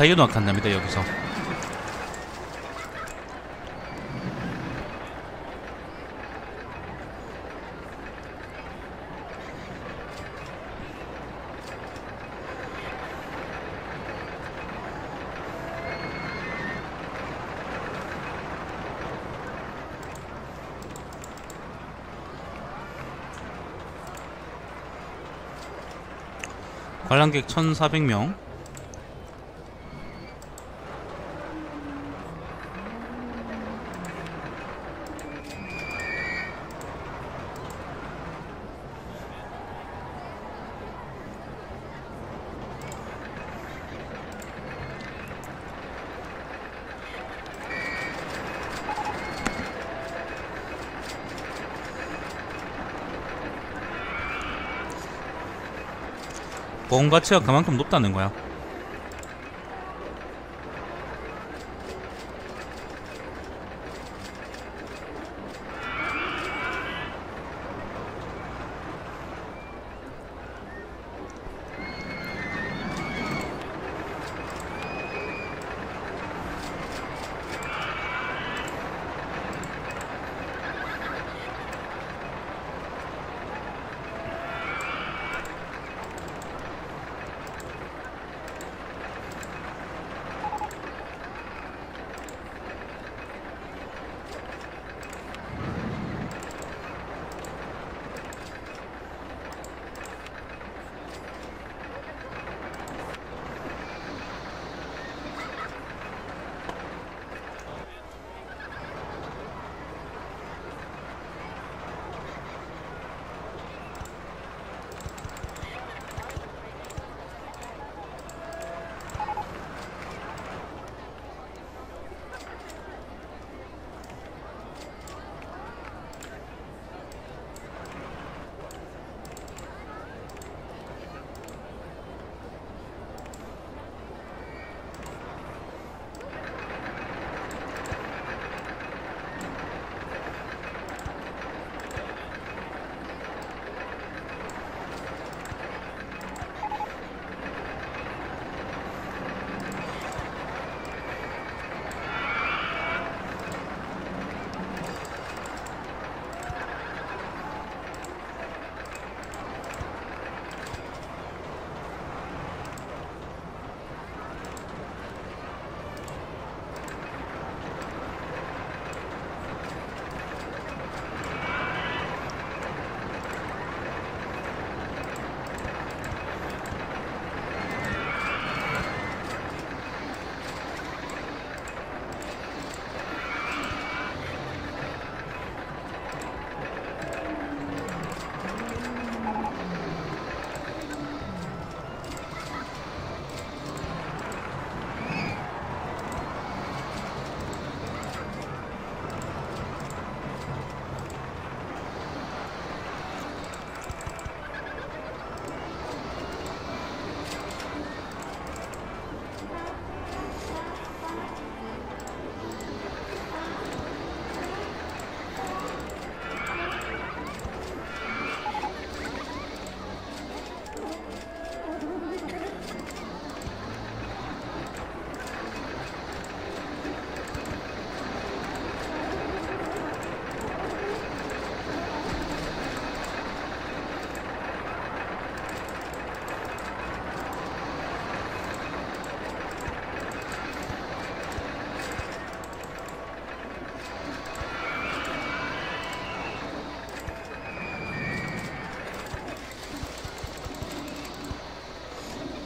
사이에도 안 칸납니다 여기서. 관람객 1400명. 보험 가치가 그만큼 높다는 거야.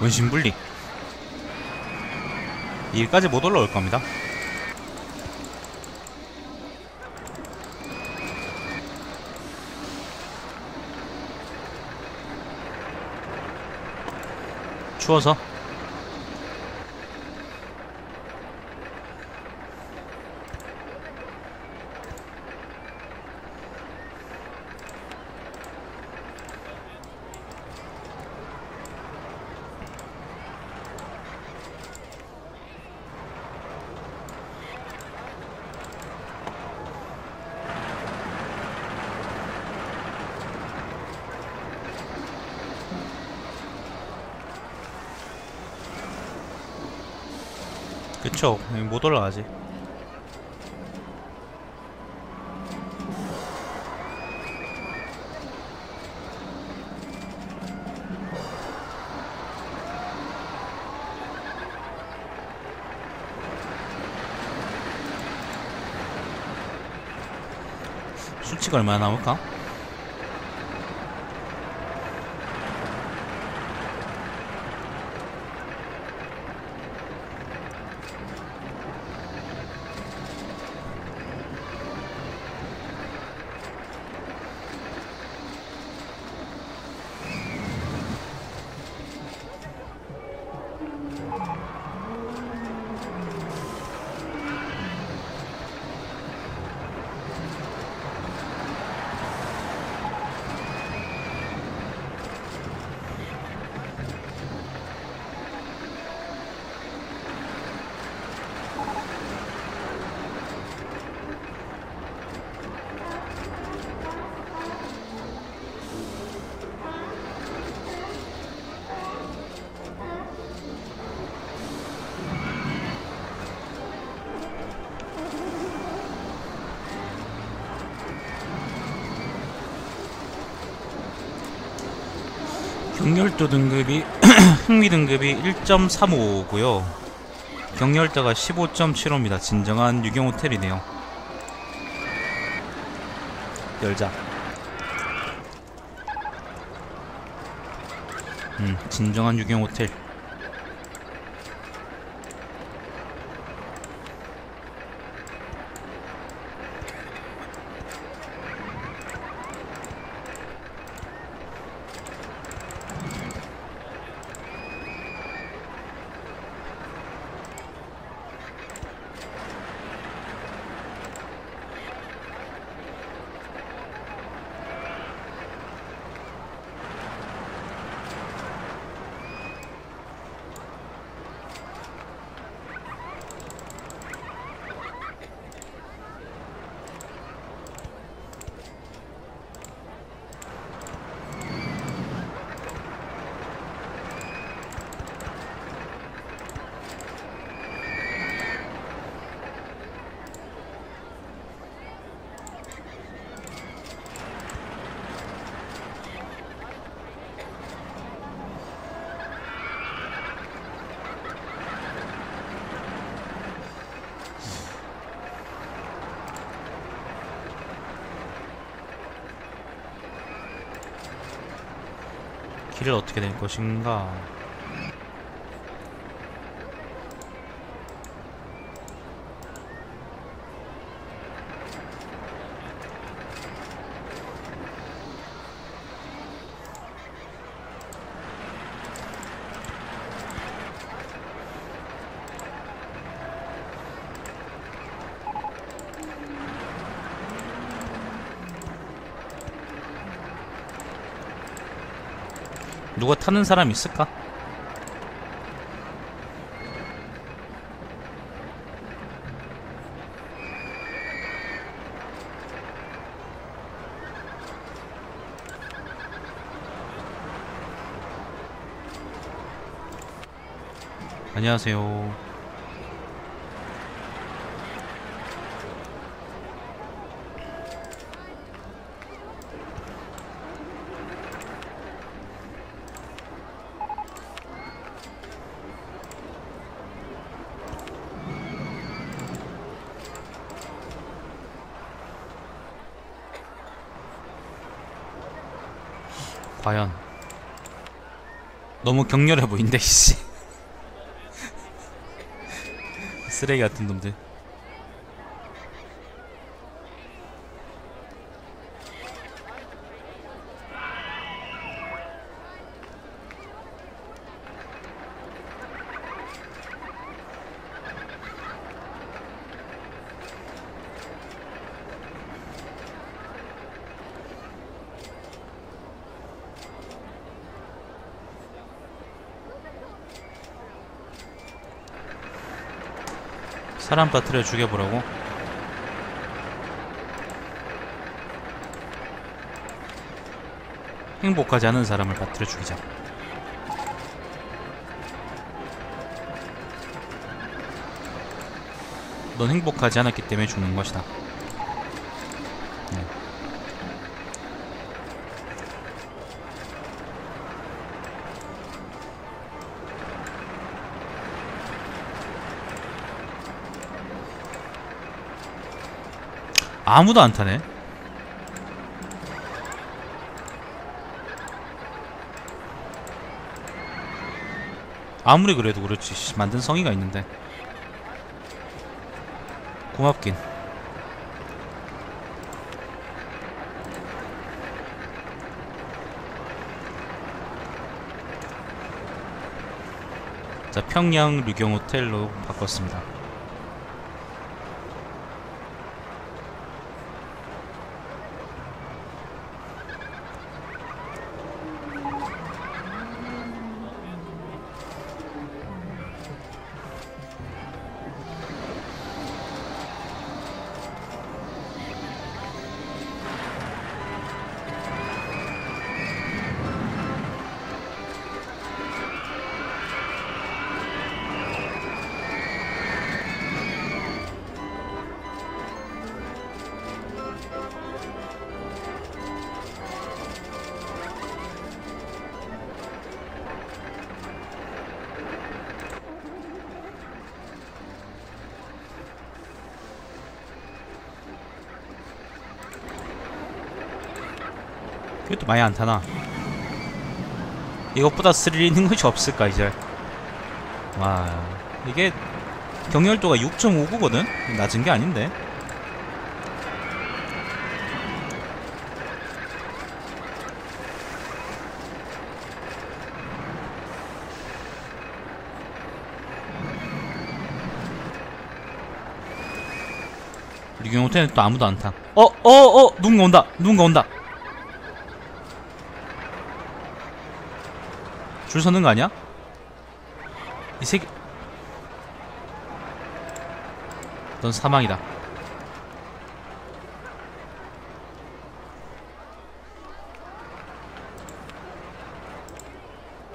원심분리. 여기까지 못 올라올 겁니다. 추워서 그쵸 여기 못 올라가지 수치가 얼마나 남을까? 경렬도 등급이 흥미 등급이 1.35고요. 경렬도가 15.75입니다. 진정한 유경 호텔이네요. 열자. 음, 진정한 유경 호텔. 길을 어떻게 될 것인가? 누가 타는 사람 있을까? 안녕하세요. 과연 너무 격렬해 보인다 이씨. 쓰레기 같은 놈들 사람 빠뜨려 죽여보라고? 행복하지 않은 사람을 빠뜨려 죽이자 넌 행복하지 않았기 때문에 죽는 것이다 아무도 안 타네. 아무리 그래도 그렇지. 씨, 만든 성의가 있는데. 고맙긴. 자, 평양 류경 호텔로 바꿨습니다. 이것도 많이 안 타나 이것보다 스릴 있는 것이 없을까 이제 와 이게 경열도가 6.59거든 낮은 게 아닌데 리경 호텔은 또 아무도 안 타. 어, 어, 어, 누군가 온다. 누군가 온다. 줄 서는 거 아니야? 이 새끼. 넌 사망이다.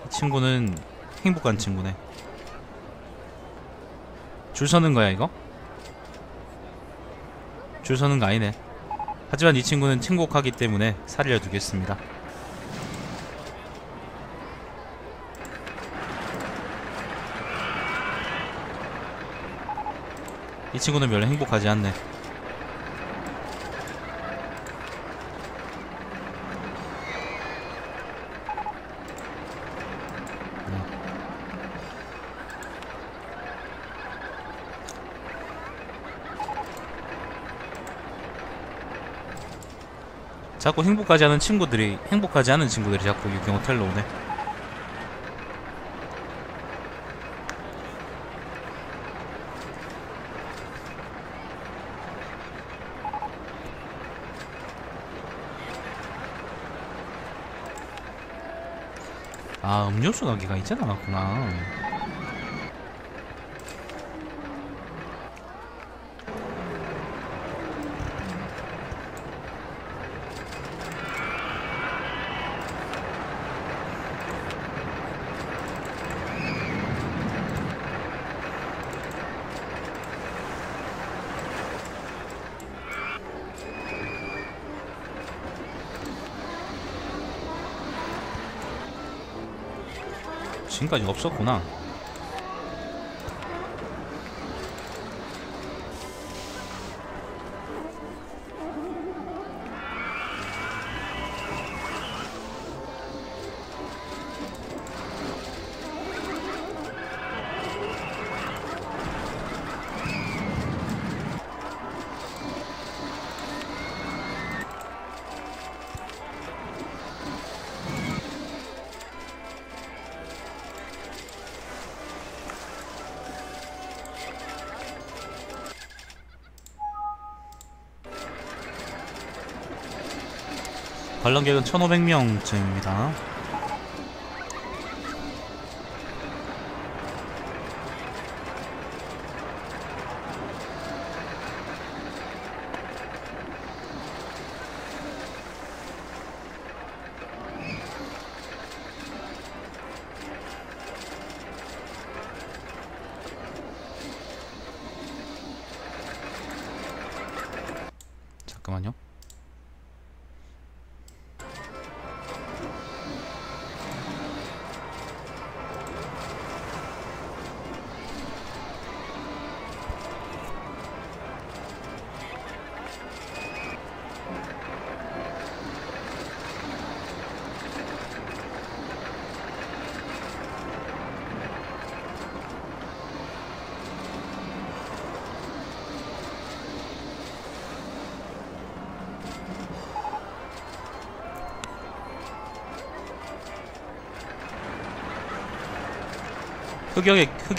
이 친구는 행복한 친구네. 줄 서는 거야, 이거? 줄 서는 거 아니네. 하지만 이 친구는 친곡하기 때문에 살려두겠습니다. 이 친구는 별로 행복하지 않네. 자꾸 행복하지 않은 친구들이 행복하지 않은 친구들이 자꾸 유경 호 텔로 오네. 아 음료수 가게가 이제 나왔구나. 지금까지 없었구나. 관람객은 1,500명쯤입니다. 잠깐만요.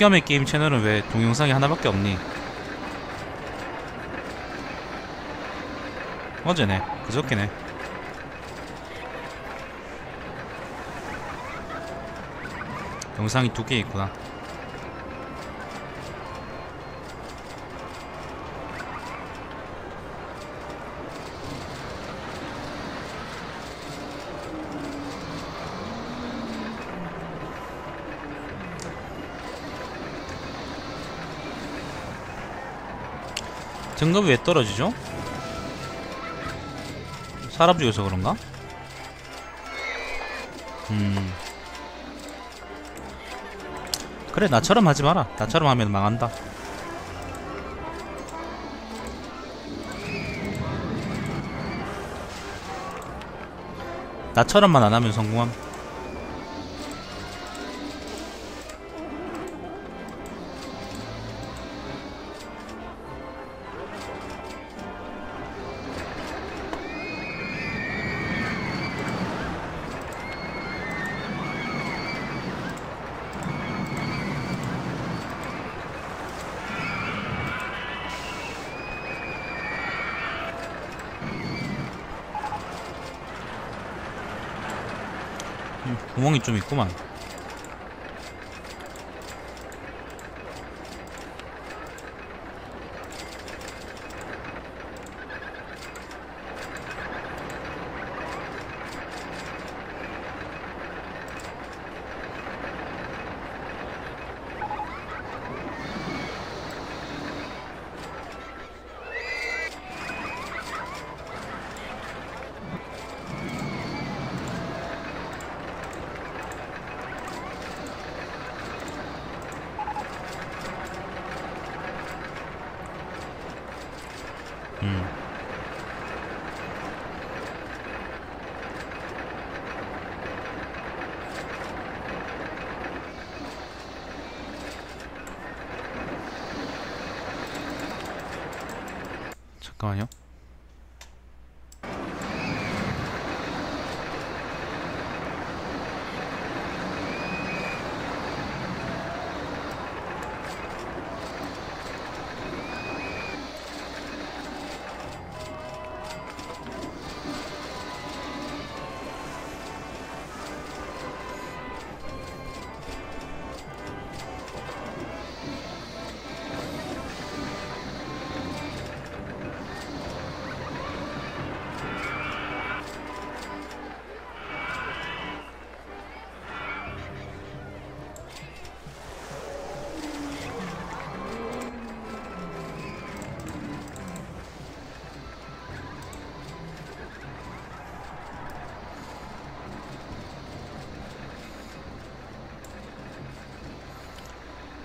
흑염의, 게임 채널은 왜 동영상이 하나밖에 없니? 어제네. 그저께네. 영상이 두 개 있구나. 등급이 왜 떨어지죠? 사람 중에서 그런가? 음. 그래 나처럼 하지 마라 나처럼 하면 망한다 나처럼만 안 하면 성공함. 구멍이 좀 있구만.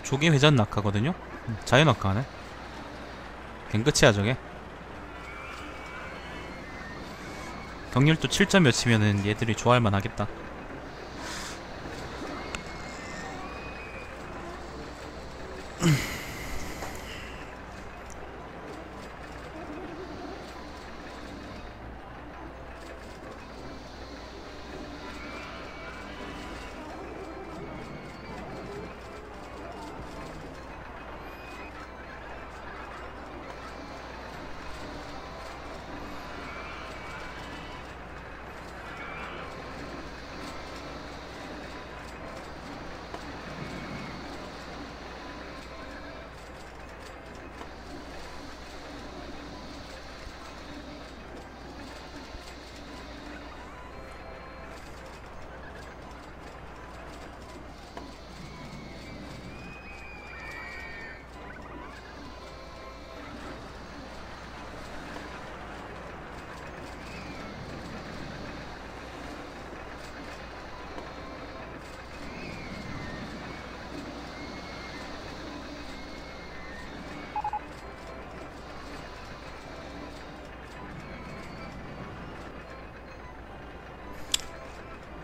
조기 회전 낙하거든요. 음, 자유 낙하네. 갱 끝이야 저게. 경률도 7점 몇이면은 얘들이 좋아할 만 하겠다.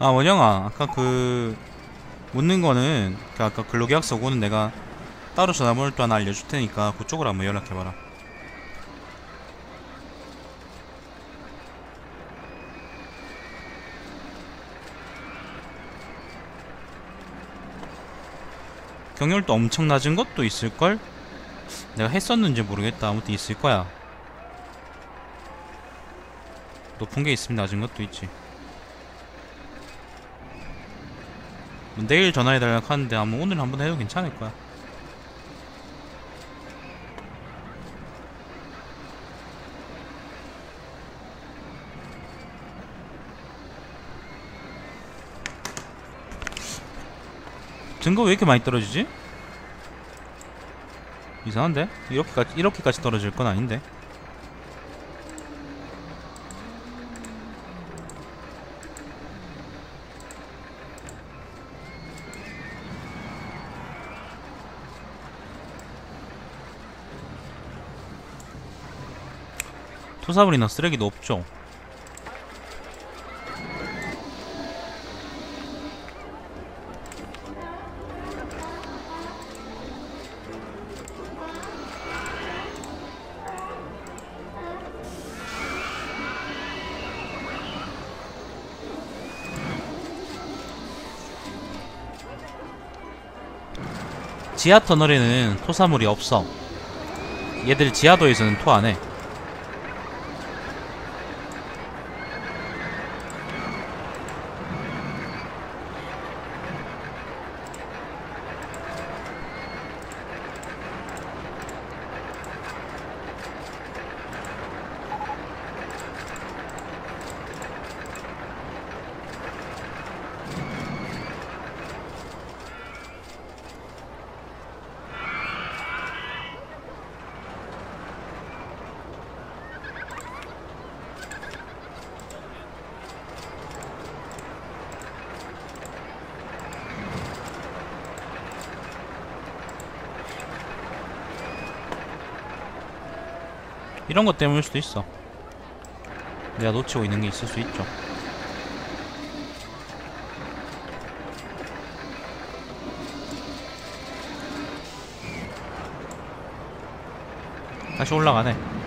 아 원영아 아까 그 묻는 거는 그 아까 근로계약서 오고는 내가 따로 전화번호 또 하나 알려줄 테니까 그쪽으로 한번 연락해봐라. 경열도 엄청 낮은 것도 있을걸? 내가 했었는지 모르겠다. 아무튼 있을 거야. 높은 게 있으면 낮은 것도 있지 내일 전화해달라고 하는데 아마 오늘 한번 해도 괜찮을 거야. 증거 왜 이렇게 많이 떨어지지? 이상한데? 이렇게까지 이렇게까지 떨어질 건 아닌데. 토사물이나 쓰레기도 없죠. 지하 터널에는 토사물이 없어. 얘들 지하도에서는 토 안해. 이런 것 때문일 수도 있어. 내가 놓치고 있는 게 있을 수 있죠. 다시 올라가네.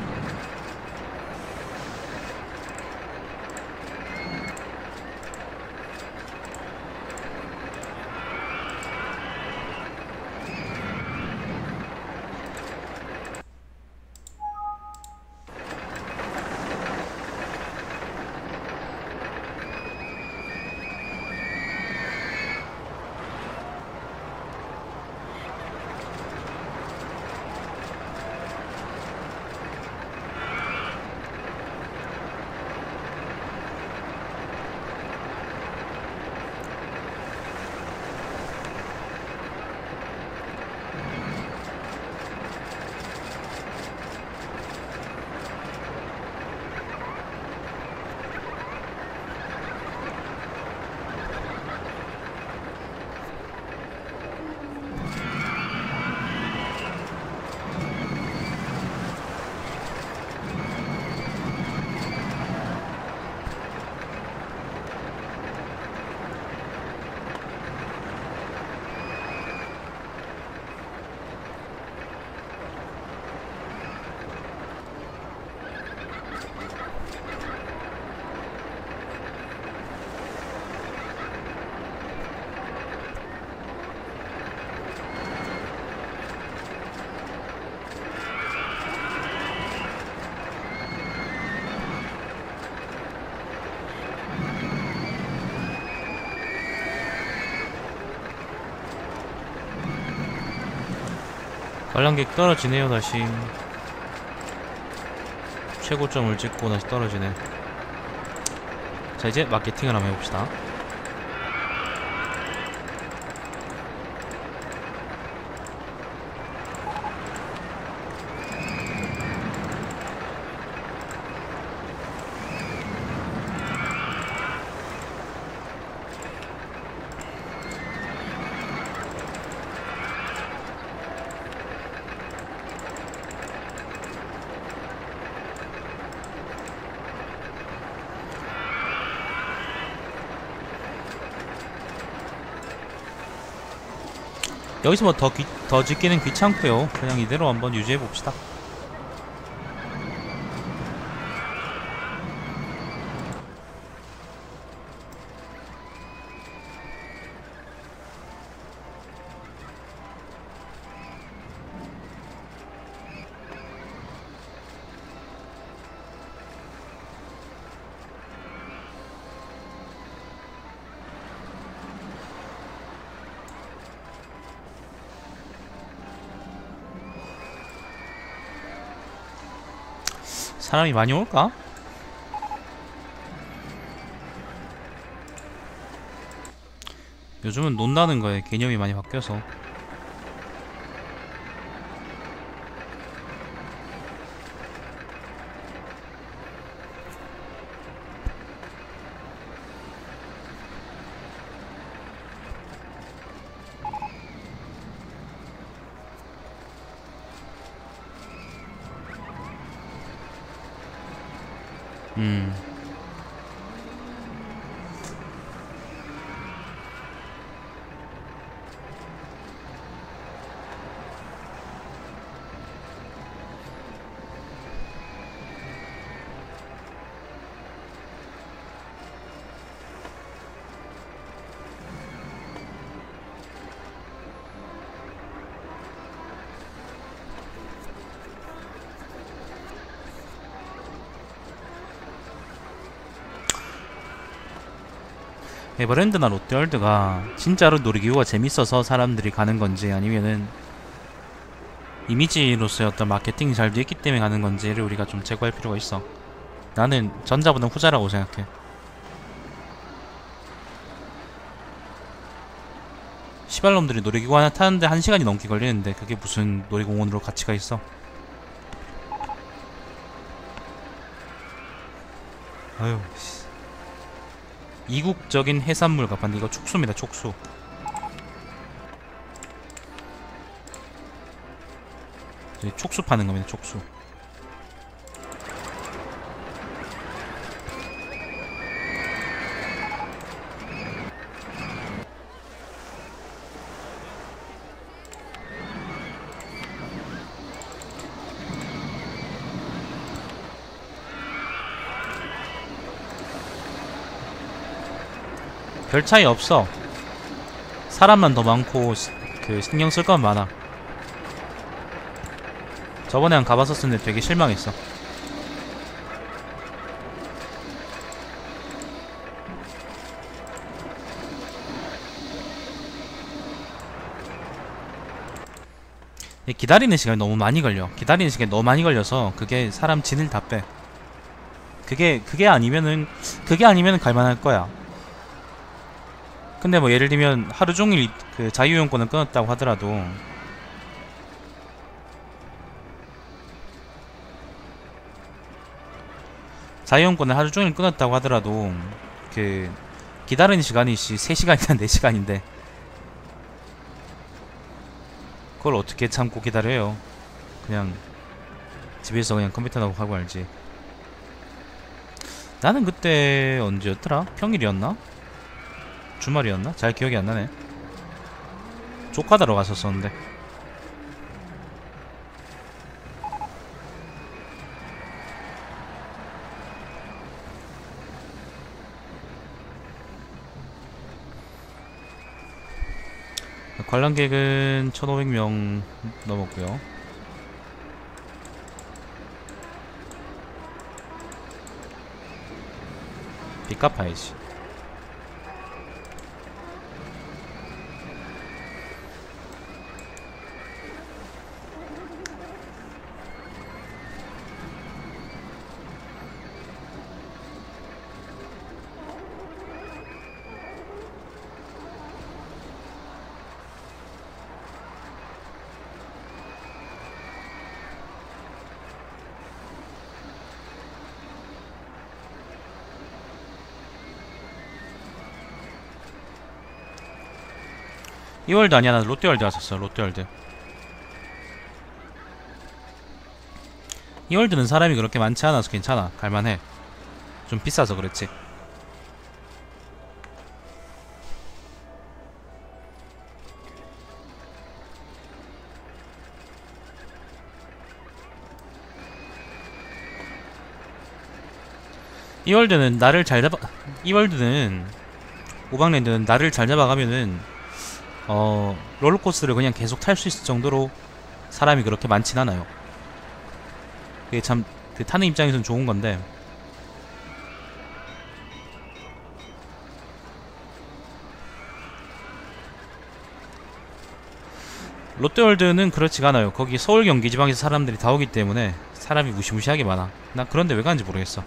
관람객 떨어지네요 다시. 최고점을 찍고 다시 떨어지네. 자 이제 마케팅을 한번 해봅시다 여기서 뭐 더 더 짓기는 귀찮고요. 그냥 이대로 한번 유지해봅시다 사람이 많이 올까? 요즘은 논다는 거에 개념이 많이 바뀌어서 에버랜드나 롯데월드가 진짜로 놀이기구가 재밌어서 사람들이 가는 건지 아니면은 이미지로서의 어떤 마케팅이 잘 됐기 때문에 가는 건지를 우리가 좀 제고할 필요가 있어. 나는 전자보다 후자라고 생각해. 시발놈들이 놀이기구 하나 타는데 한 시간이 넘게 걸리는데 그게 무슨 놀이공원으로 가치가 있어? 아유, 씨. 이국적인 해산물 가판 이거 촉수입니다, 촉수. 촉수 파는 겁니다, 촉수. 별 차이 없어. 사람만 더 많고 시- 그 신경 쓸 건 많아. 저번에 한 가봤었는데 되게 실망했어. 이 기다리는 시간이 너무 많이 걸려. 기다리는 시간이 너무 많이 걸려서 그게 사람 진을 다 빼. 그게 그게 아니면은 그게 아니면은 갈만할 거야. 근데 뭐 예를 들면 하루 종일 그 자유이용권을 끊었다고 하더라도 자유이용권을 하루 종일 끊었다고 하더라도 그 기다리는 시간이 씨 3시간이나 4시간인데 그걸 어떻게 참고 기다려요 그냥 집에서 그냥 컴퓨터나 하고 알지 나는 그때 언제였더라? 평일이었나? 주말이었나? 잘 기억이 안 나네. 조카다러 갔었었는데. 관람객은 1,500명 넘었고요. 빚 갚아야지. 이월드 아니야? 나 롯데월드 갔었어 롯데월드. 이월드는 사람이 그렇게 많지 않아서 괜찮아. 갈만해. 좀 비싸서 그렇지. 이월드는 나를 잘 잡아 이월드는 오방랜드는 나를 잘 잡아가면은 어 롤러코스터를 그냥 계속 탈 수 있을 정도로 사람이 그렇게 많진 않아요. 그게 참 그 타는 입장에서는 좋은 건데 롯데월드는 그렇지가 않아요. 거기 서울 경기 지방에서 사람들이 다 오기 때문에 사람이 무시무시하게 많아. 나 그런데 왜 가는지 모르겠어.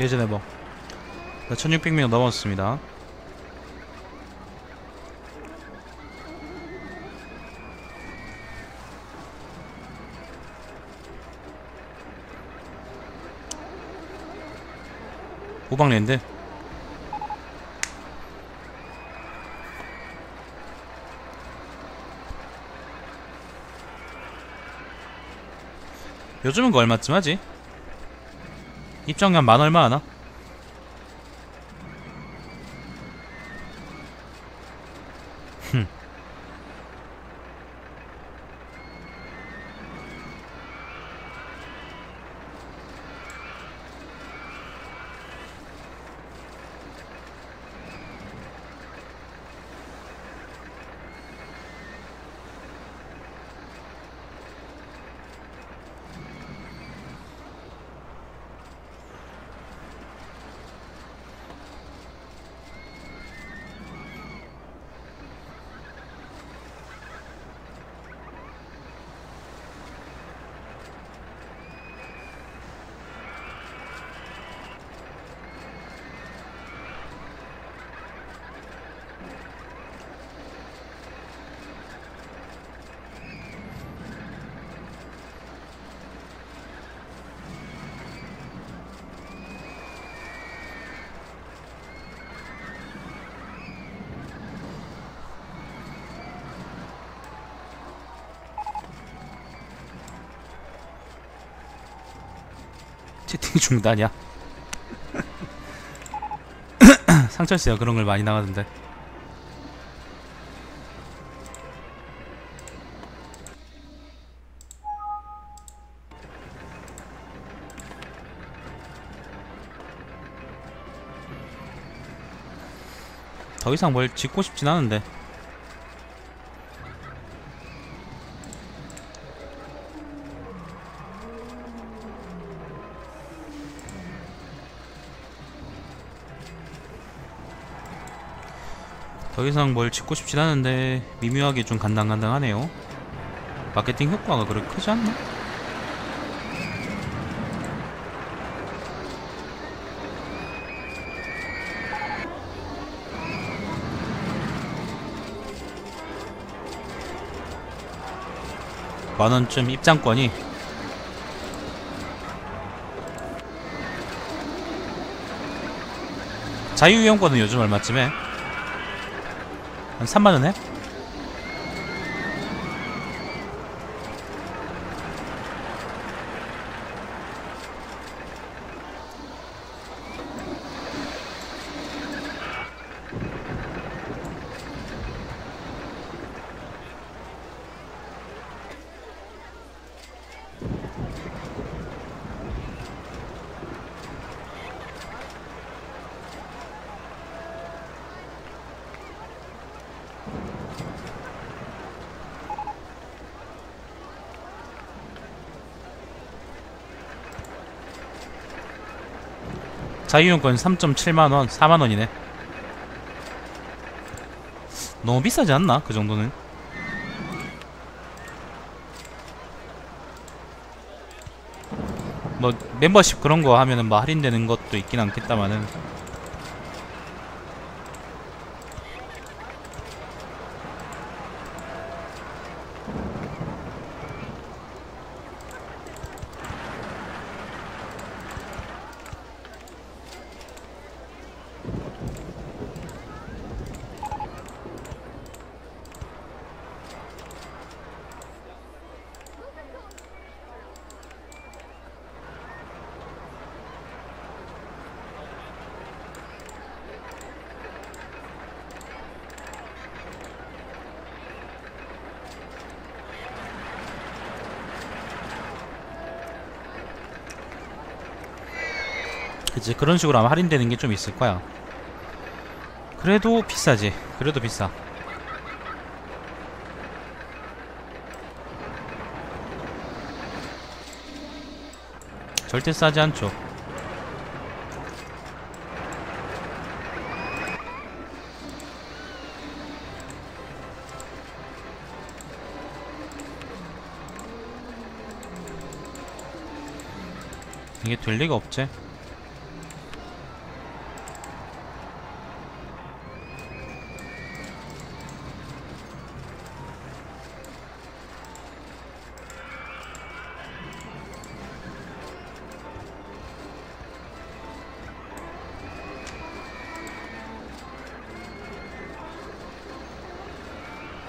예전에 뭐. 1600명 넘었습니다. 호박랜드? 요즘은 그 얼마쯤 하지? 입장료 만 얼마 하나? 중단이야. 상철씨가 그런 걸 많이 나가던데. 더 이상 뭘 짓고 싶진 않은데. 더 이상 뭘 짓고 싶진 않은데 미묘하게 좀 간당간당하네요. 마케팅 효과가 그렇게 크지 않나? 만원쯤 입장권이 자유이용권은 요즘 얼마쯤 해? 한 3만원 해? 자유용권 3.7만원 4만원이네. 너무 비싸지 않나? 그 정도는. 뭐 멤버십 그런 거 하면은 뭐 할인되는 것도 있긴 않겠다마는 그치 그런 식으로 아마 할인되는 게 좀 있을 거야. 그래도 비싸지. 그래도 비싸. 절대 싸지 않죠. 이게 될 리가 없지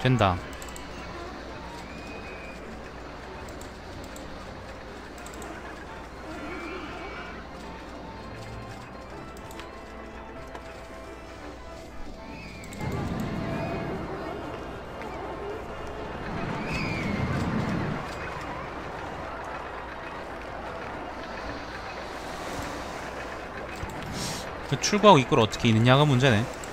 된다. 그 출구하고 입구를 어떻게 있느냐가 문제네.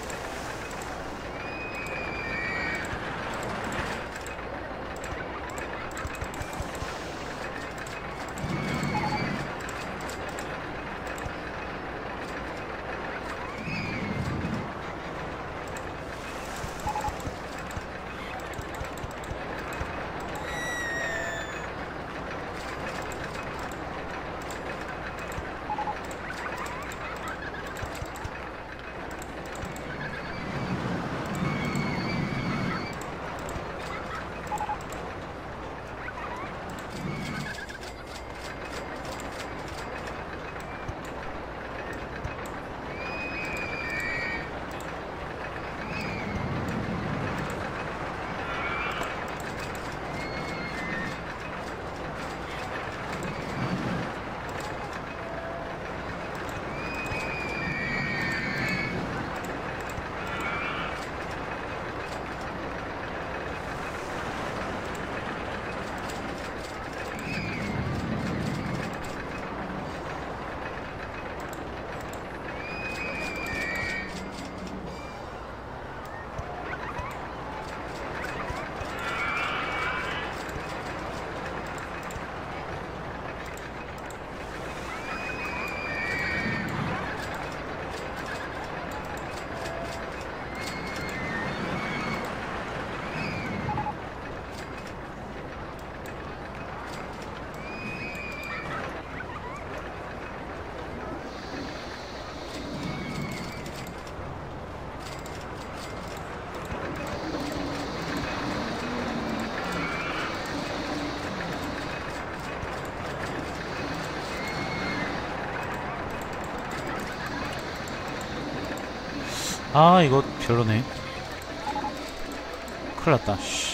아 이거 별로네. 큰일 났다. 씨.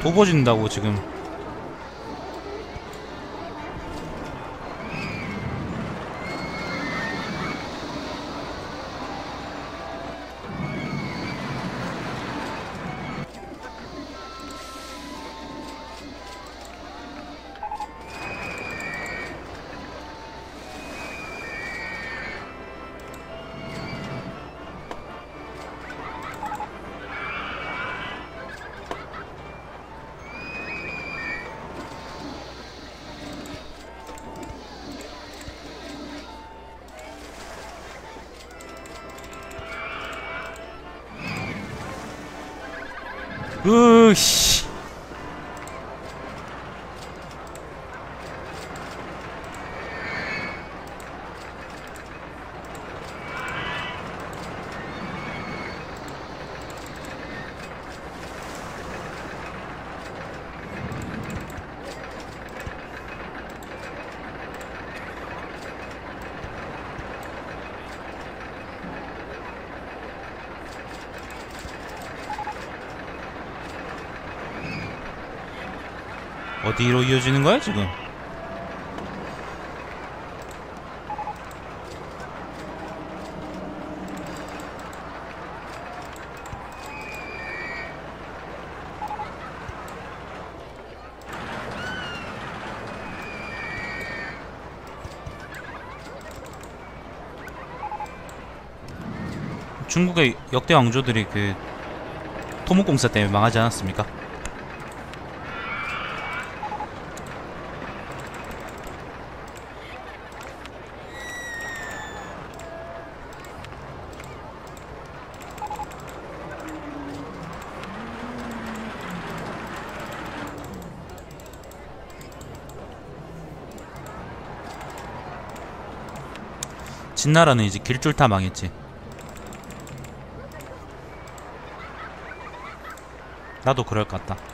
도버진다고 지금 어디로 이어지는 거야 지금? 중국의 역대 왕조들이 그 토목공사 때문에 망하지 않았습니까? 진나라는 이제 길줄 다 망했지. 나도 그럴 것 같다.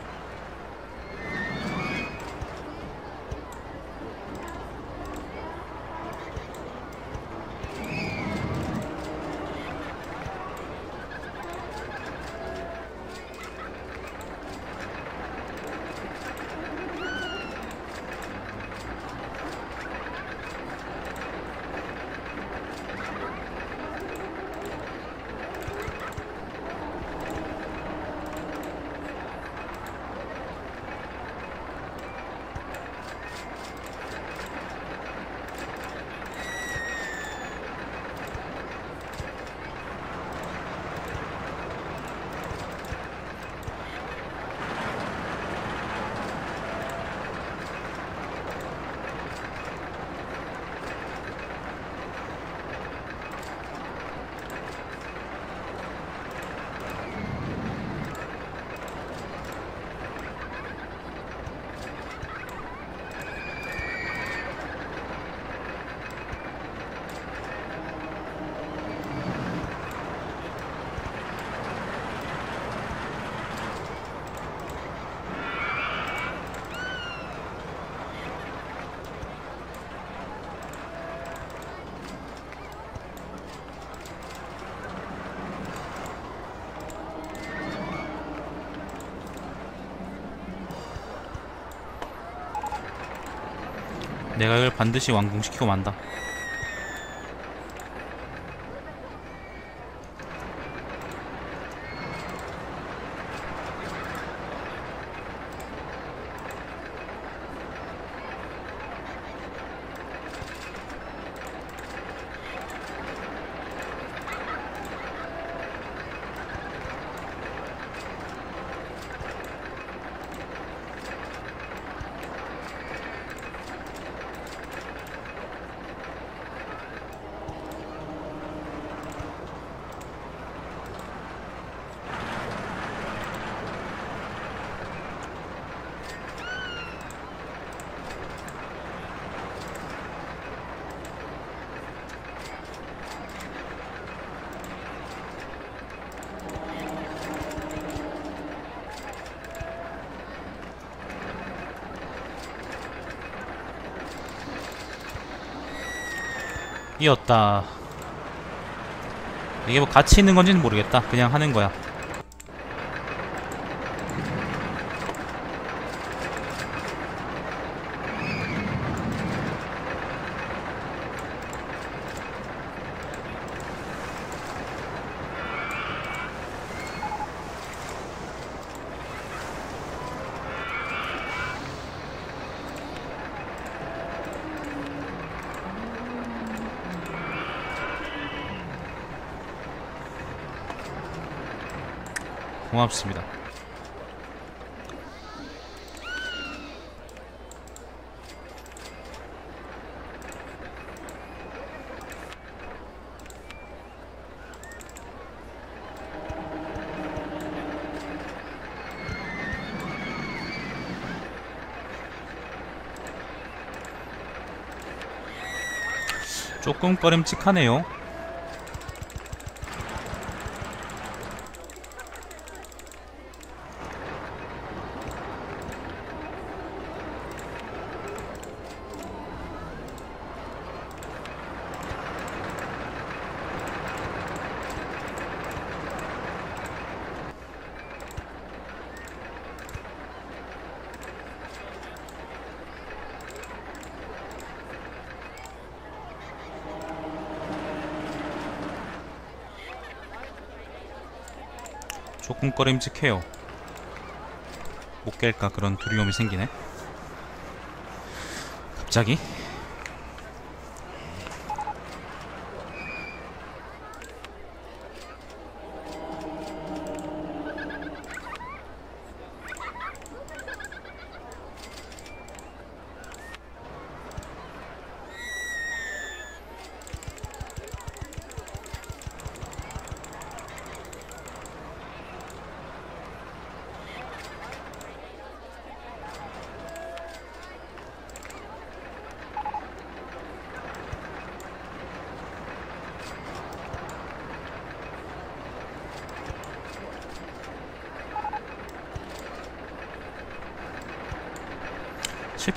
내가 이걸 반드시 완공시키고 만다. 이었다. 이게 뭐 가치 있는 건지는 모르겠다. 그냥 하는 거야. 고맙습니다. 조금 꺼림칙하네요. 꺼림칙해요. 못 깰까 그런 두려움이 생기네. 갑자기?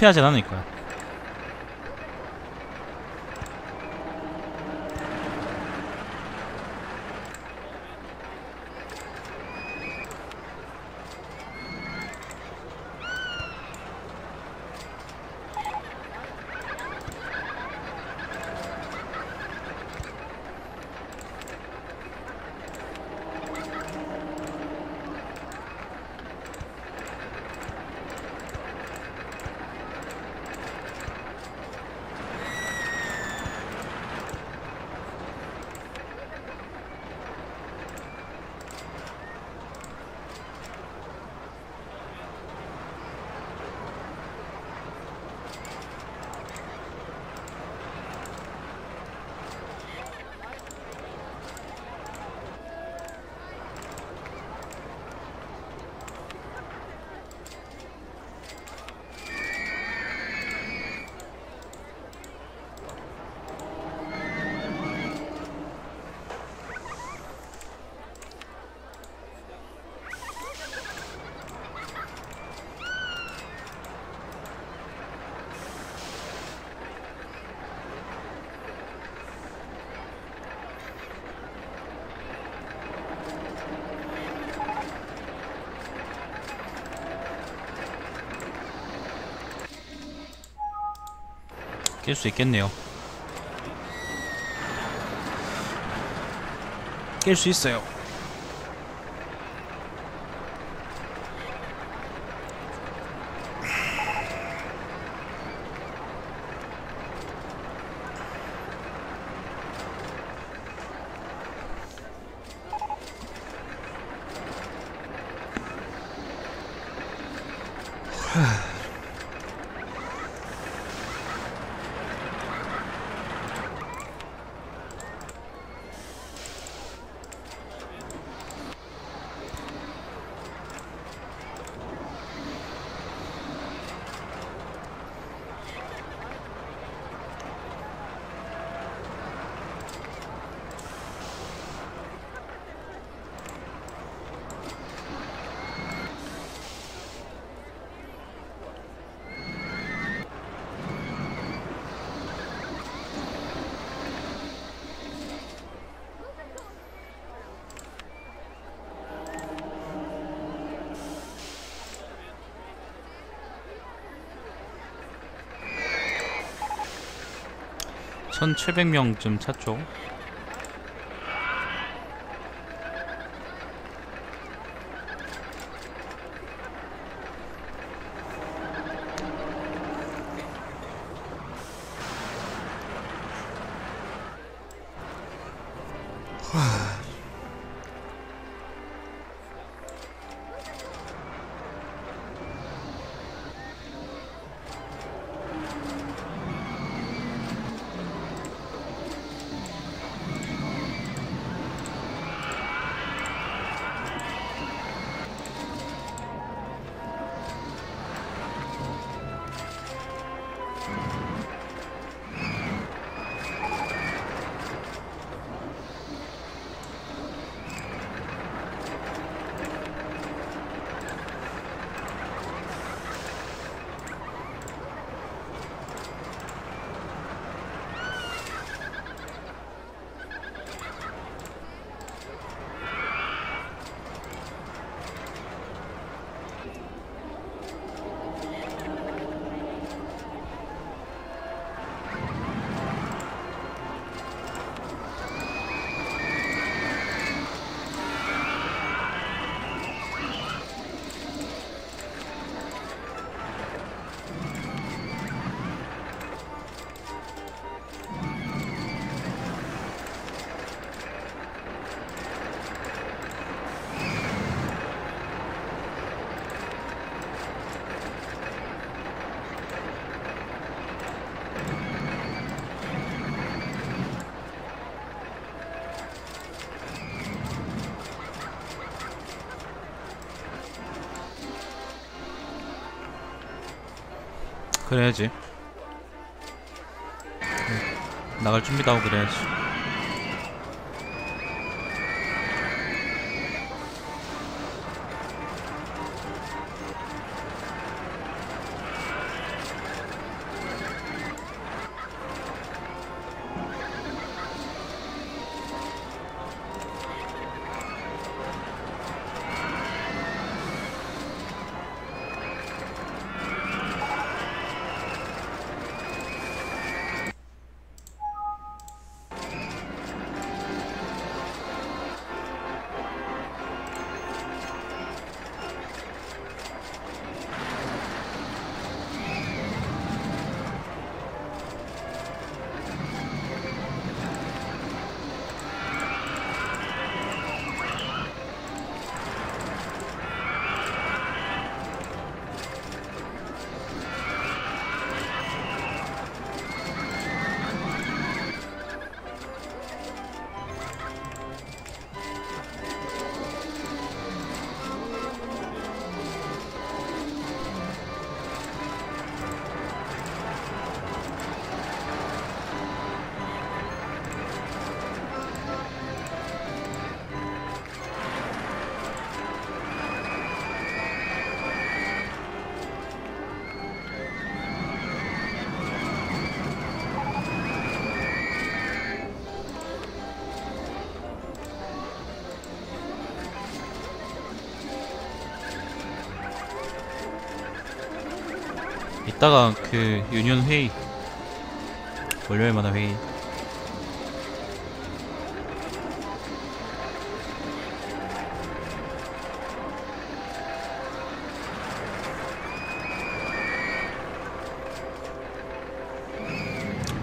않을 거야. 깰 수 있겠네요. 깰 수 있어요. 천칠백 명쯤 찼죠. 그래야지. 응. 나갈 준비도 하고 그래야지. 이따가 그 유니온 회의 월요일마다 회의.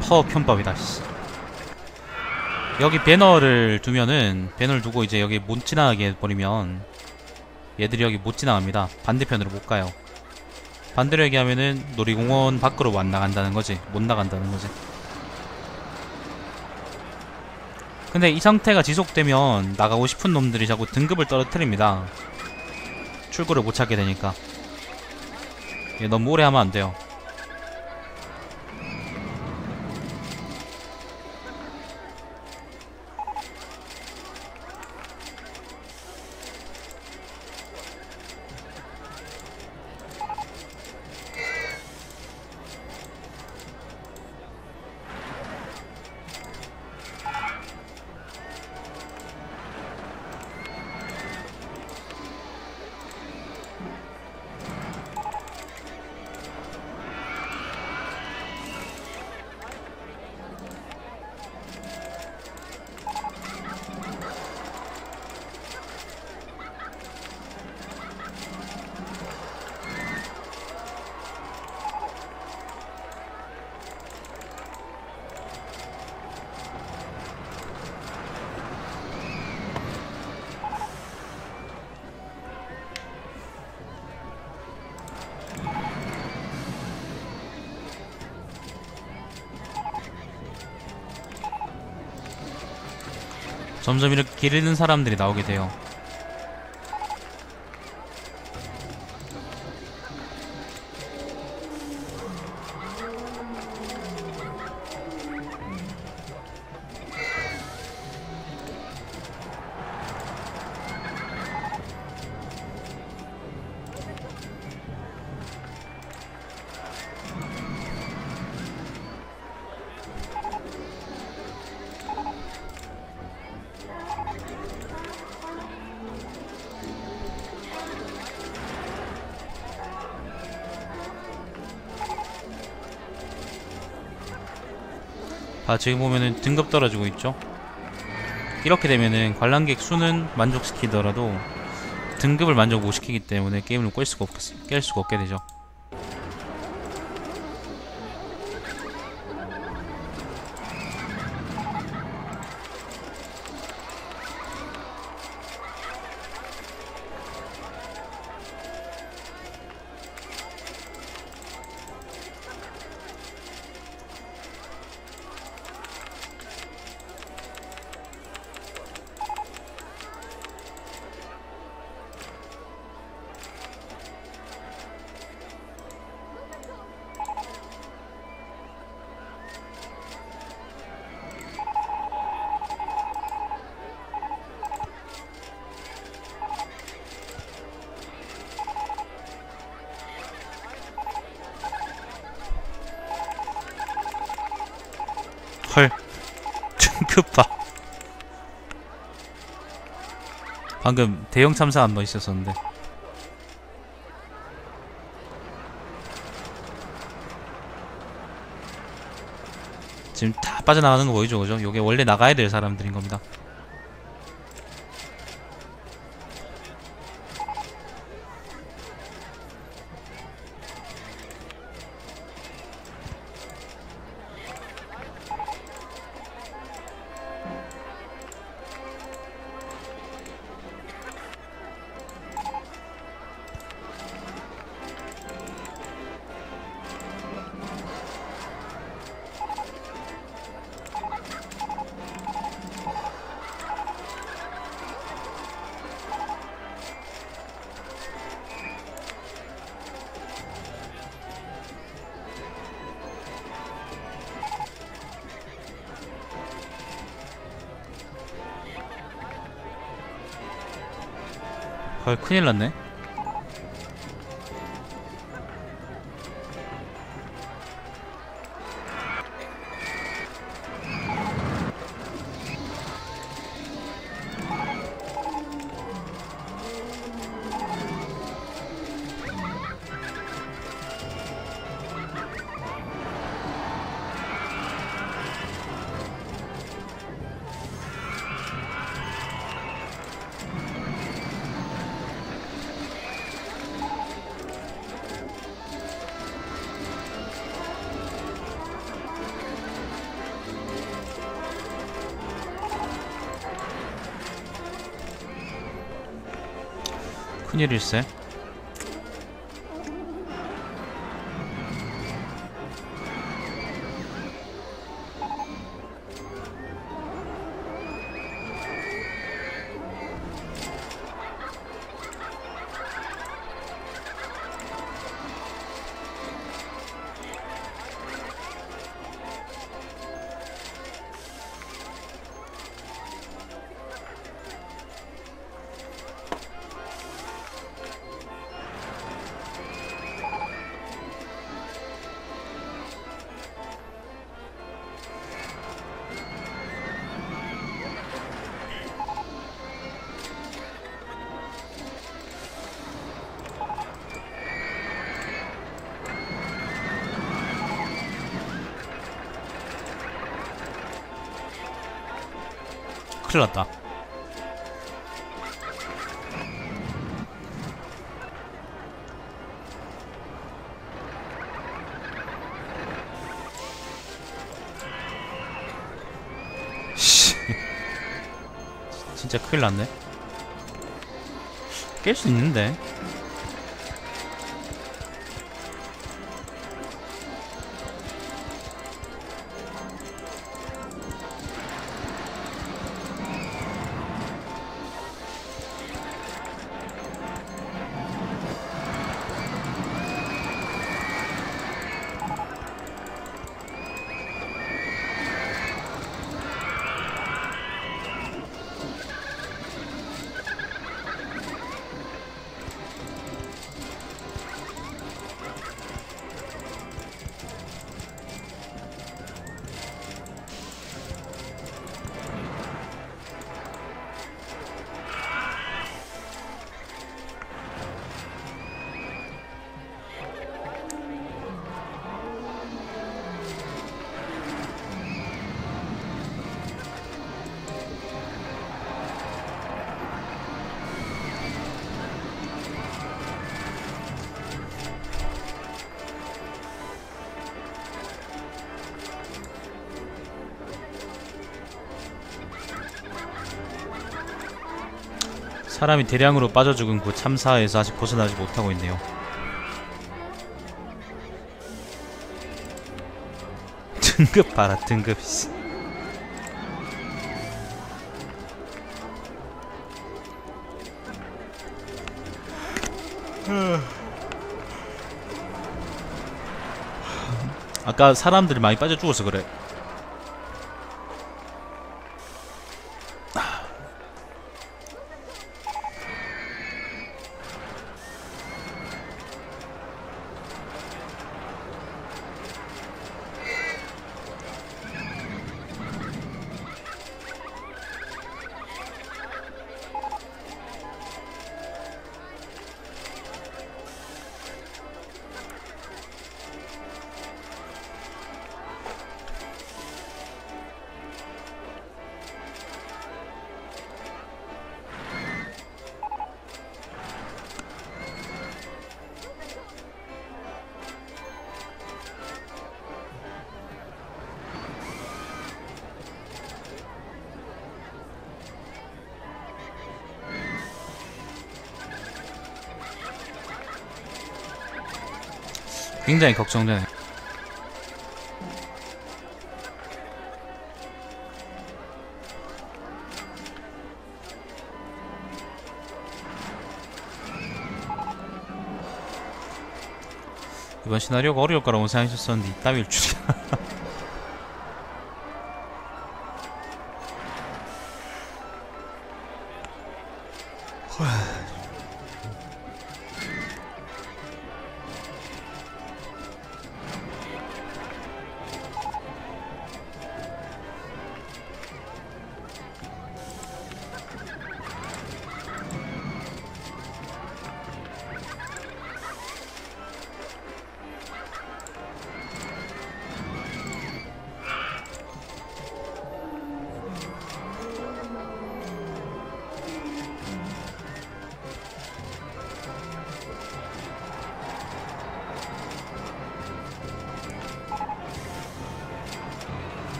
파워 편법이다 씨. 여기 배너를 두면은 배너를 두고 이제 여기 못 지나가게 해버리면 얘들이 여기 못 지나갑니다. 반대편으로 못 가요 반대로 얘기하면은 놀이공원 밖으로 안 나간다는 거지. 못 나간다는 거지. 근데 이 상태가 지속되면 나가고 싶은 놈들이 자꾸 등급을 떨어뜨립니다. 출구를 못 찾게 되니까. 너무 오래 하면 안 돼요 점점 이렇게 길 잃는 사람들이 나오게 돼요 아 지금 보면은 등급 떨어지고 있죠? 이렇게 되면은 관람객 수는 만족시키더라도 등급을 만족 못 시키기 때문에 게임을 깰 수가, 없, 깰 수가 없게 되죠 방금 대형 참사 한 번 있었었는데. 지금 다 빠져나가는 거 보이죠? 그죠? 요게 원래 나가야 될 사람들인 겁니다 헐 큰일 났네 큰 큰일 났다. 씨. 진짜 큰일 났네. 깰 수 있는데 사람이 대량으로 빠져 죽은 그 참사에서 아직 벗어나지 못하고 있네요. 등급 봐라 등급 씨. 아까 사람들이 많이 빠져 죽어서 그래. 굉장히 걱정되네. 이번 시나리오가 어려울 거라고 생각했었는데 이따위일 줄이야.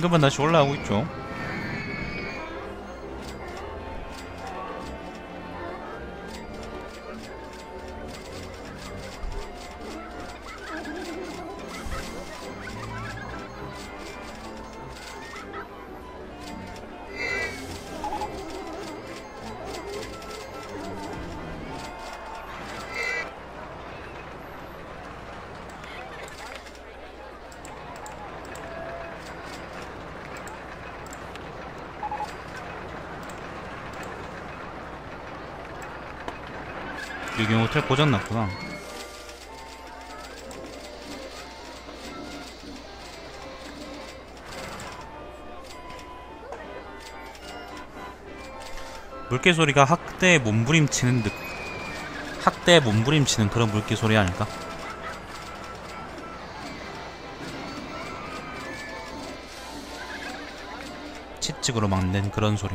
등급은 다시 올라가고 있죠. 유경 호텔 고장 났구나. 물개 소리가 학대에 몸부림치는 듯 학대에 몸부림치는 그런 물개 소리 아닐까? 칙칙으로 막낸 그런 소리.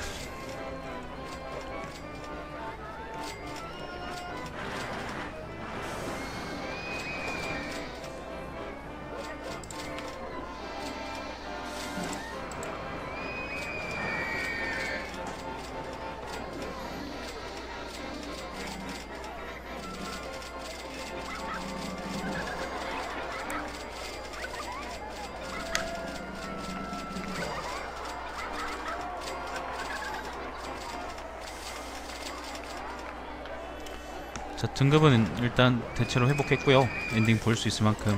등급은 일단 대체로 회복했고요. 엔딩 볼 수 있을 만큼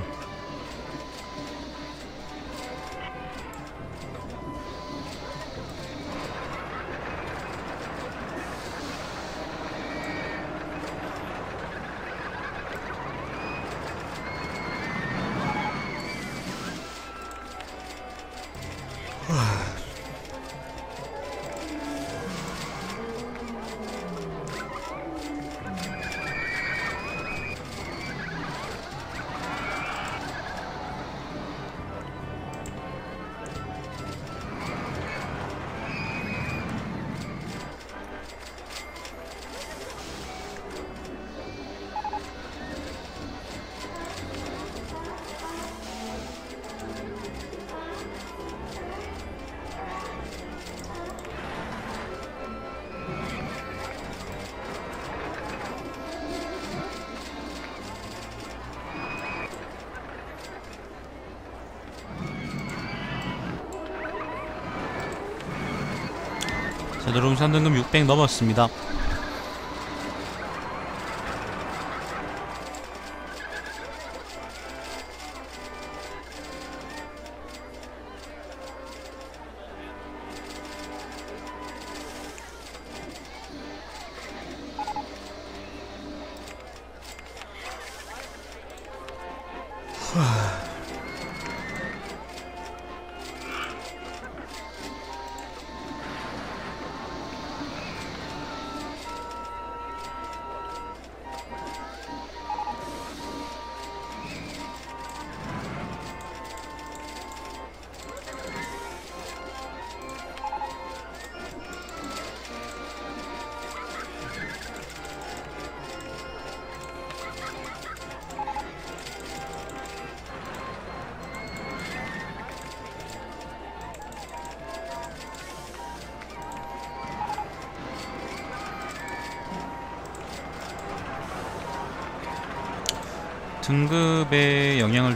자 노름산 등급 600 넘었습니다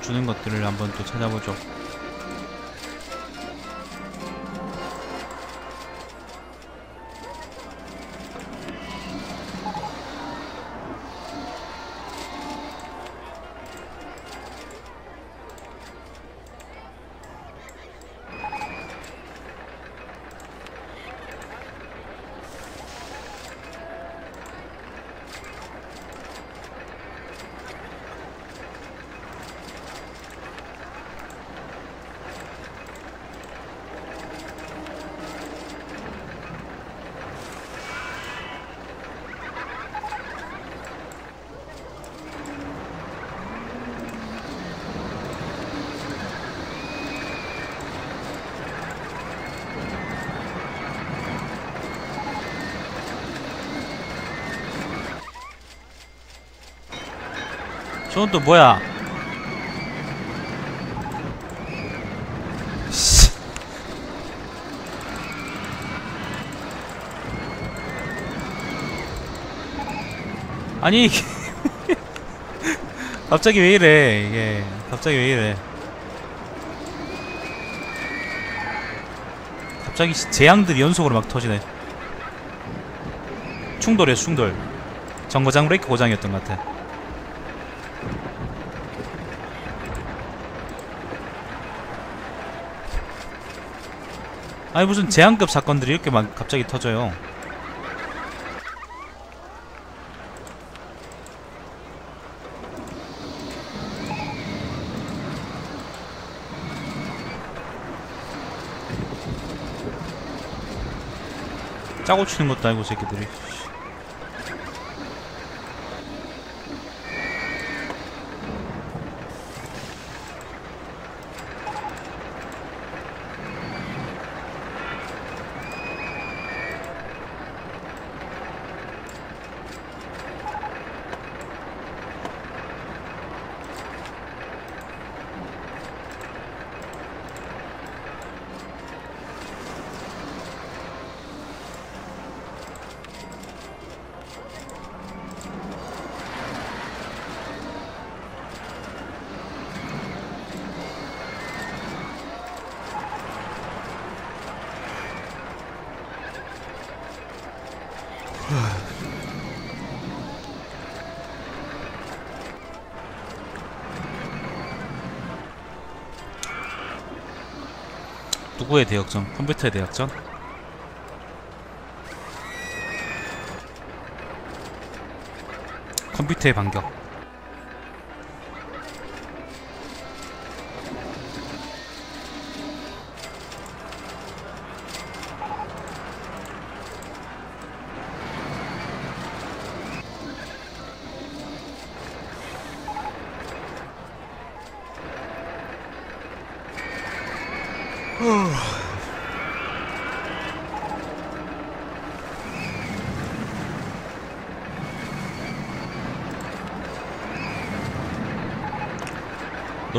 주는 것들을 한번 또 찾아보죠 저건 또 뭐야? 씨. 아니 갑자기 왜 이래 이게. 갑자기 왜 이래. 갑자기 시- 재앙들이 연속으로 막 터지네. 충돌이야 충돌. 정거장 브레이크 고장이었던 것 같아 아니 무슨 재앙급 사건들이 이렇게 막 갑자기 터져요. 짜고 치는 것도 아니고 새끼들이 누구의 대역전? 컴퓨터의 대역전? 컴퓨터의 반격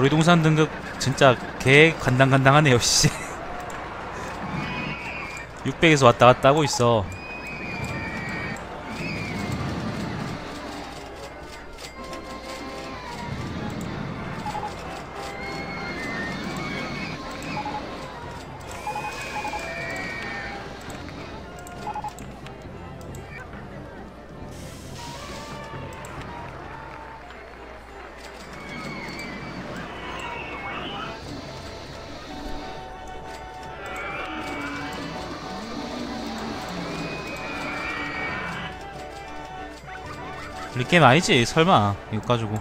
놀이동산 등급 진짜 개 간당간당하네요 씨. 600에서 왔다 갔다 하고 있어 게임 아니지? 설마. 이거 가지고.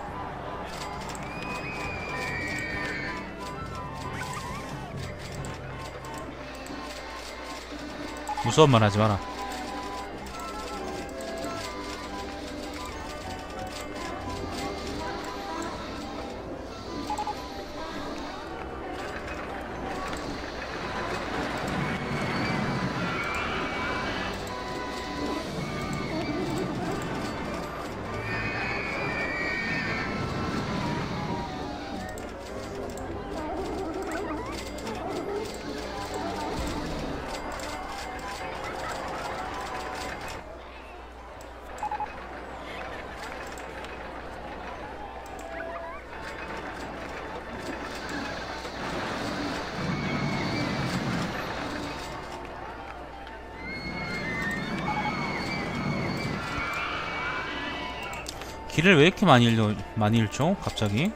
무서운 말 하지 마라 이렇게 많이 잃려 많이 잃죠? 갑자기.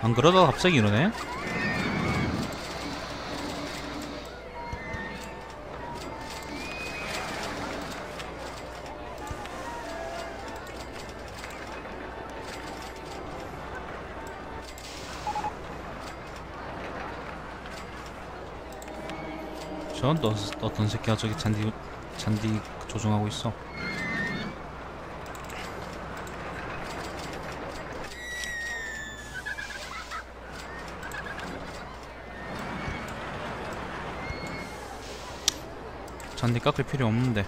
안 그러다 갑자기 이러네 전 또, 어떤 새끼가 저기 잔디 잔디 조종하고 있어. 잔디 깎을 필요 없는데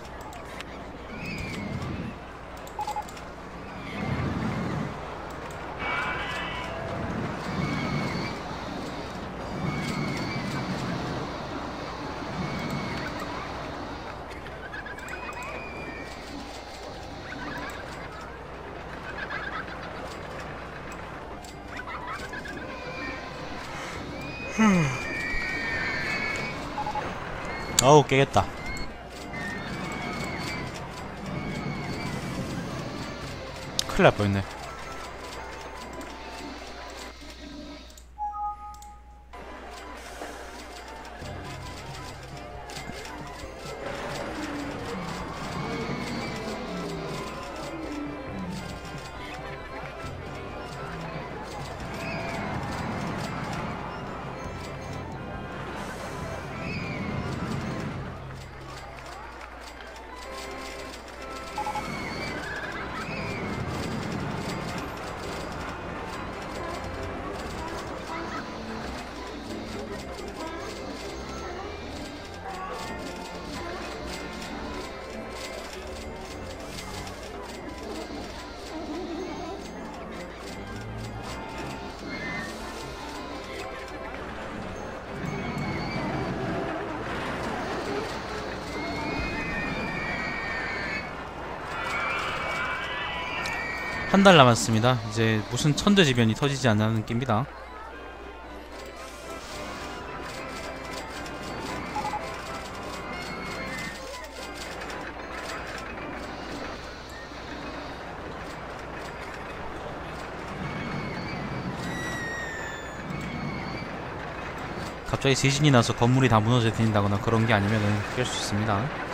깨겠다. 큰일 날 뻔했네 한 달 남았습니다 이제 무슨 천재지변이 터지지 않는 깁니다 갑자기 지진이 나서 건물이 다 무너져 내린다거나 그런 게 아니면은 깰 수 있습니다.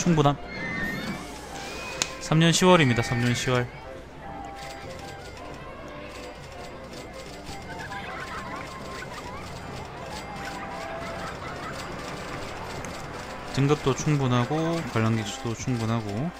충분함. 3년 10월입니다. 3년 10월. 등급도 충분하고 관람객 수도 충분하고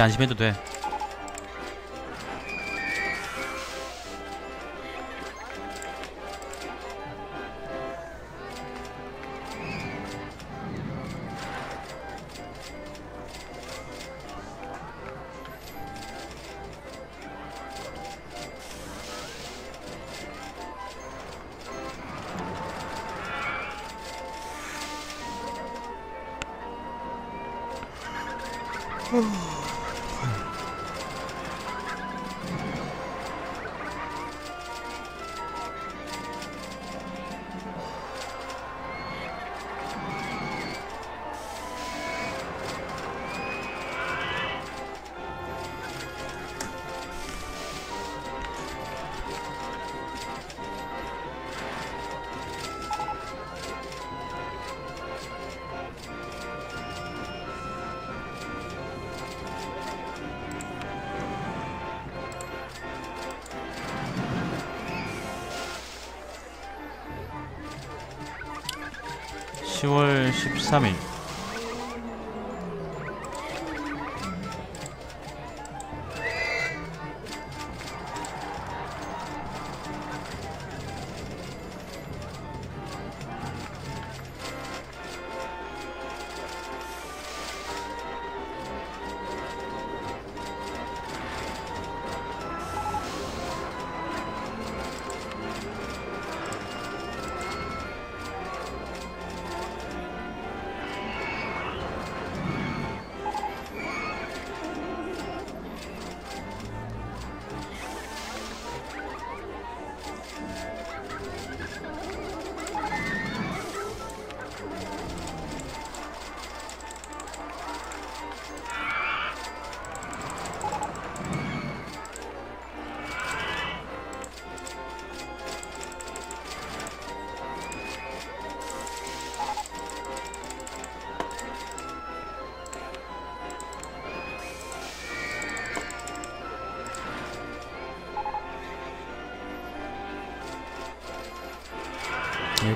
이제 안심해도 돼.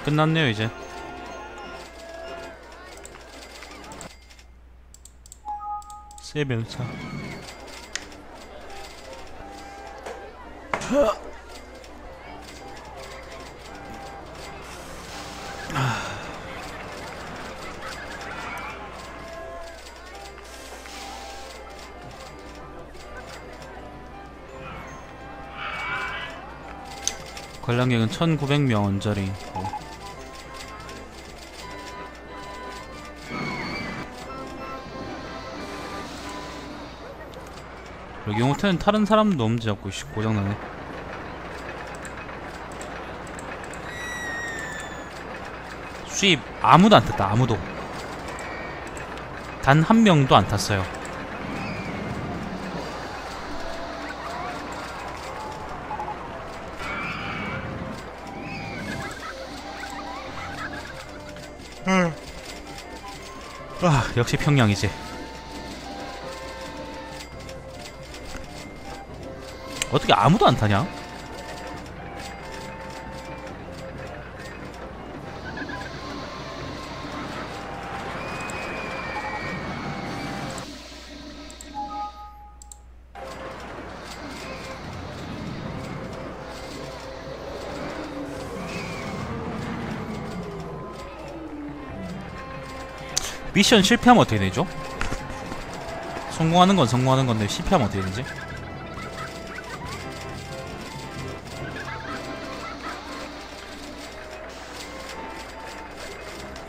끝났네요 이제. 세변사 관람객은 1900명 언저리 여기 호텔은 다른 사람도 없는지 자꾸 씨, 고장나네. 수입 아무도 안 탔다 아무도. 단 한 명도 안 탔어요. 아 역시 평양이지 어떻게 아무도 안 타냐? 미션 실패하면 어떻게 되죠? 성공하는 건 성공하는 건데 실패하면 어떻게 되지?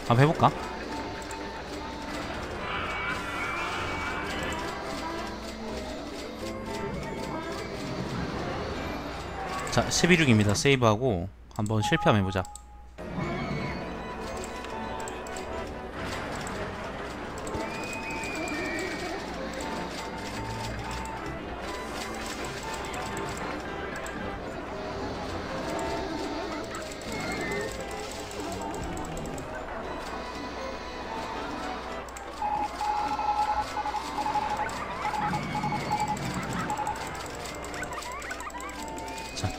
한번 해볼까? 자, 12중입니다. 세이브하고 한번 실패하면 해보자.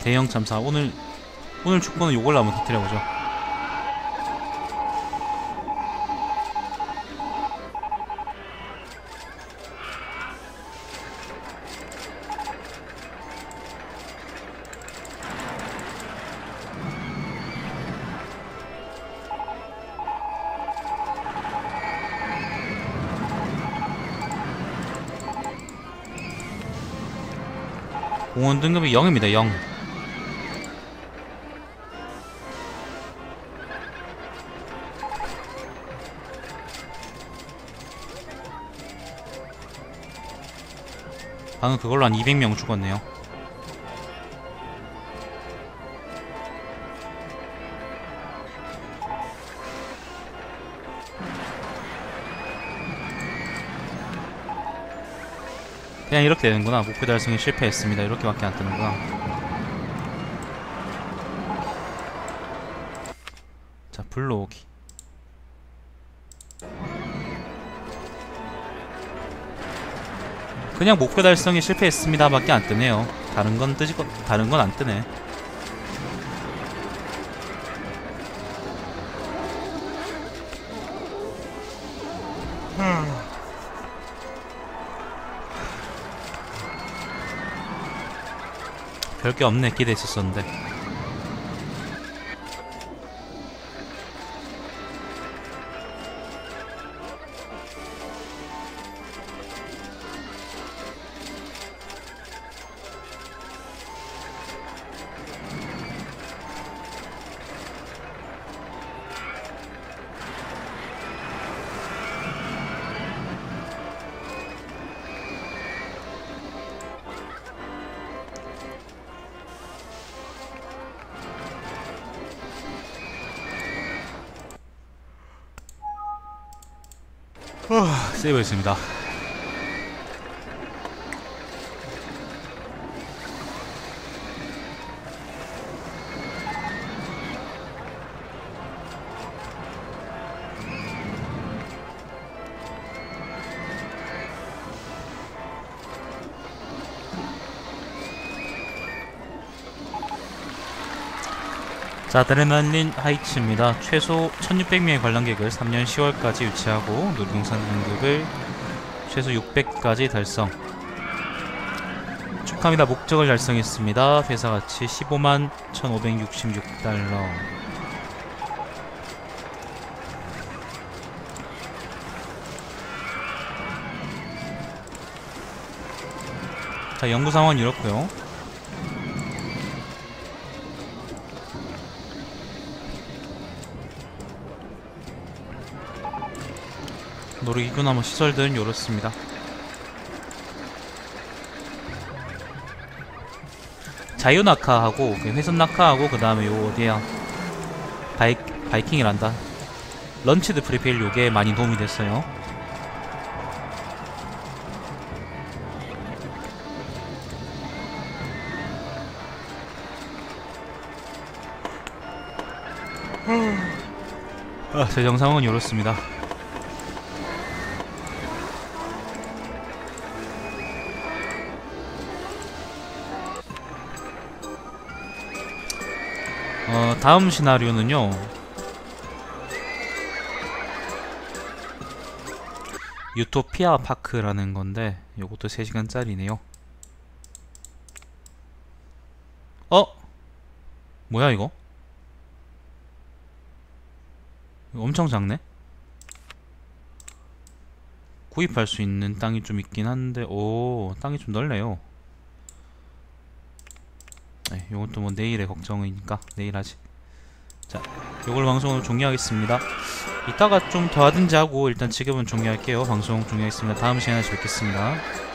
대형 참사. 오늘 오늘 축구는 요걸로 한번 터뜨려보죠. 공원 등급이 0입니다. 0. 방금 그걸로 한 200명 죽었네요. 그냥 이렇게 되는구나. 목표 달성에 실패했습니다. 이렇게밖에 안 뜨는구나. 자, 불러오기. 그냥 목표 달성에 실패했습니다. 밖에 안 뜨네요. 다른 건 뜨지, 다른 건 안 뜨네. 별게 없네. 기대했었었는데. 세이브 했습니다. 자, 드레날린 하이츠입니다. 최소 1600명의 관람객을 3년 10월까지 유치하고 놀이동산 등급을 최소 600까지 달성. 축하합니다. 목적을 달성했습니다. 회사 가치 15만 1566달러. 자, 연구 상황은 이렇고요. 놀이기구나 뭐 시설들은 이렇습니다. 자유낙하하고 그 회전낙하하고 그 다음에 요 어디야? 바이, 바이킹이란다. launched freefall 요게 많이 도움이 됐어요. 아, 제 영상은 이렇습니다 다음 시나리오는요. 유토피아 파크라는 건데 요것도 3시간짜리네요. 어? 뭐야 이거? 엄청 작네? 구입할 수 있는 땅이 좀 있긴 한데 오 땅이 좀 넓네요 네, 요건 또 뭐 내일의 걱정이니까 내일 하지. 자, 요걸 방송으로 종료하겠습니다. 이따가 좀 더 하든지 하고 일단 지금은 종료할게요. 방송 종료하겠습니다. 다음 시간에 뵙겠습니다.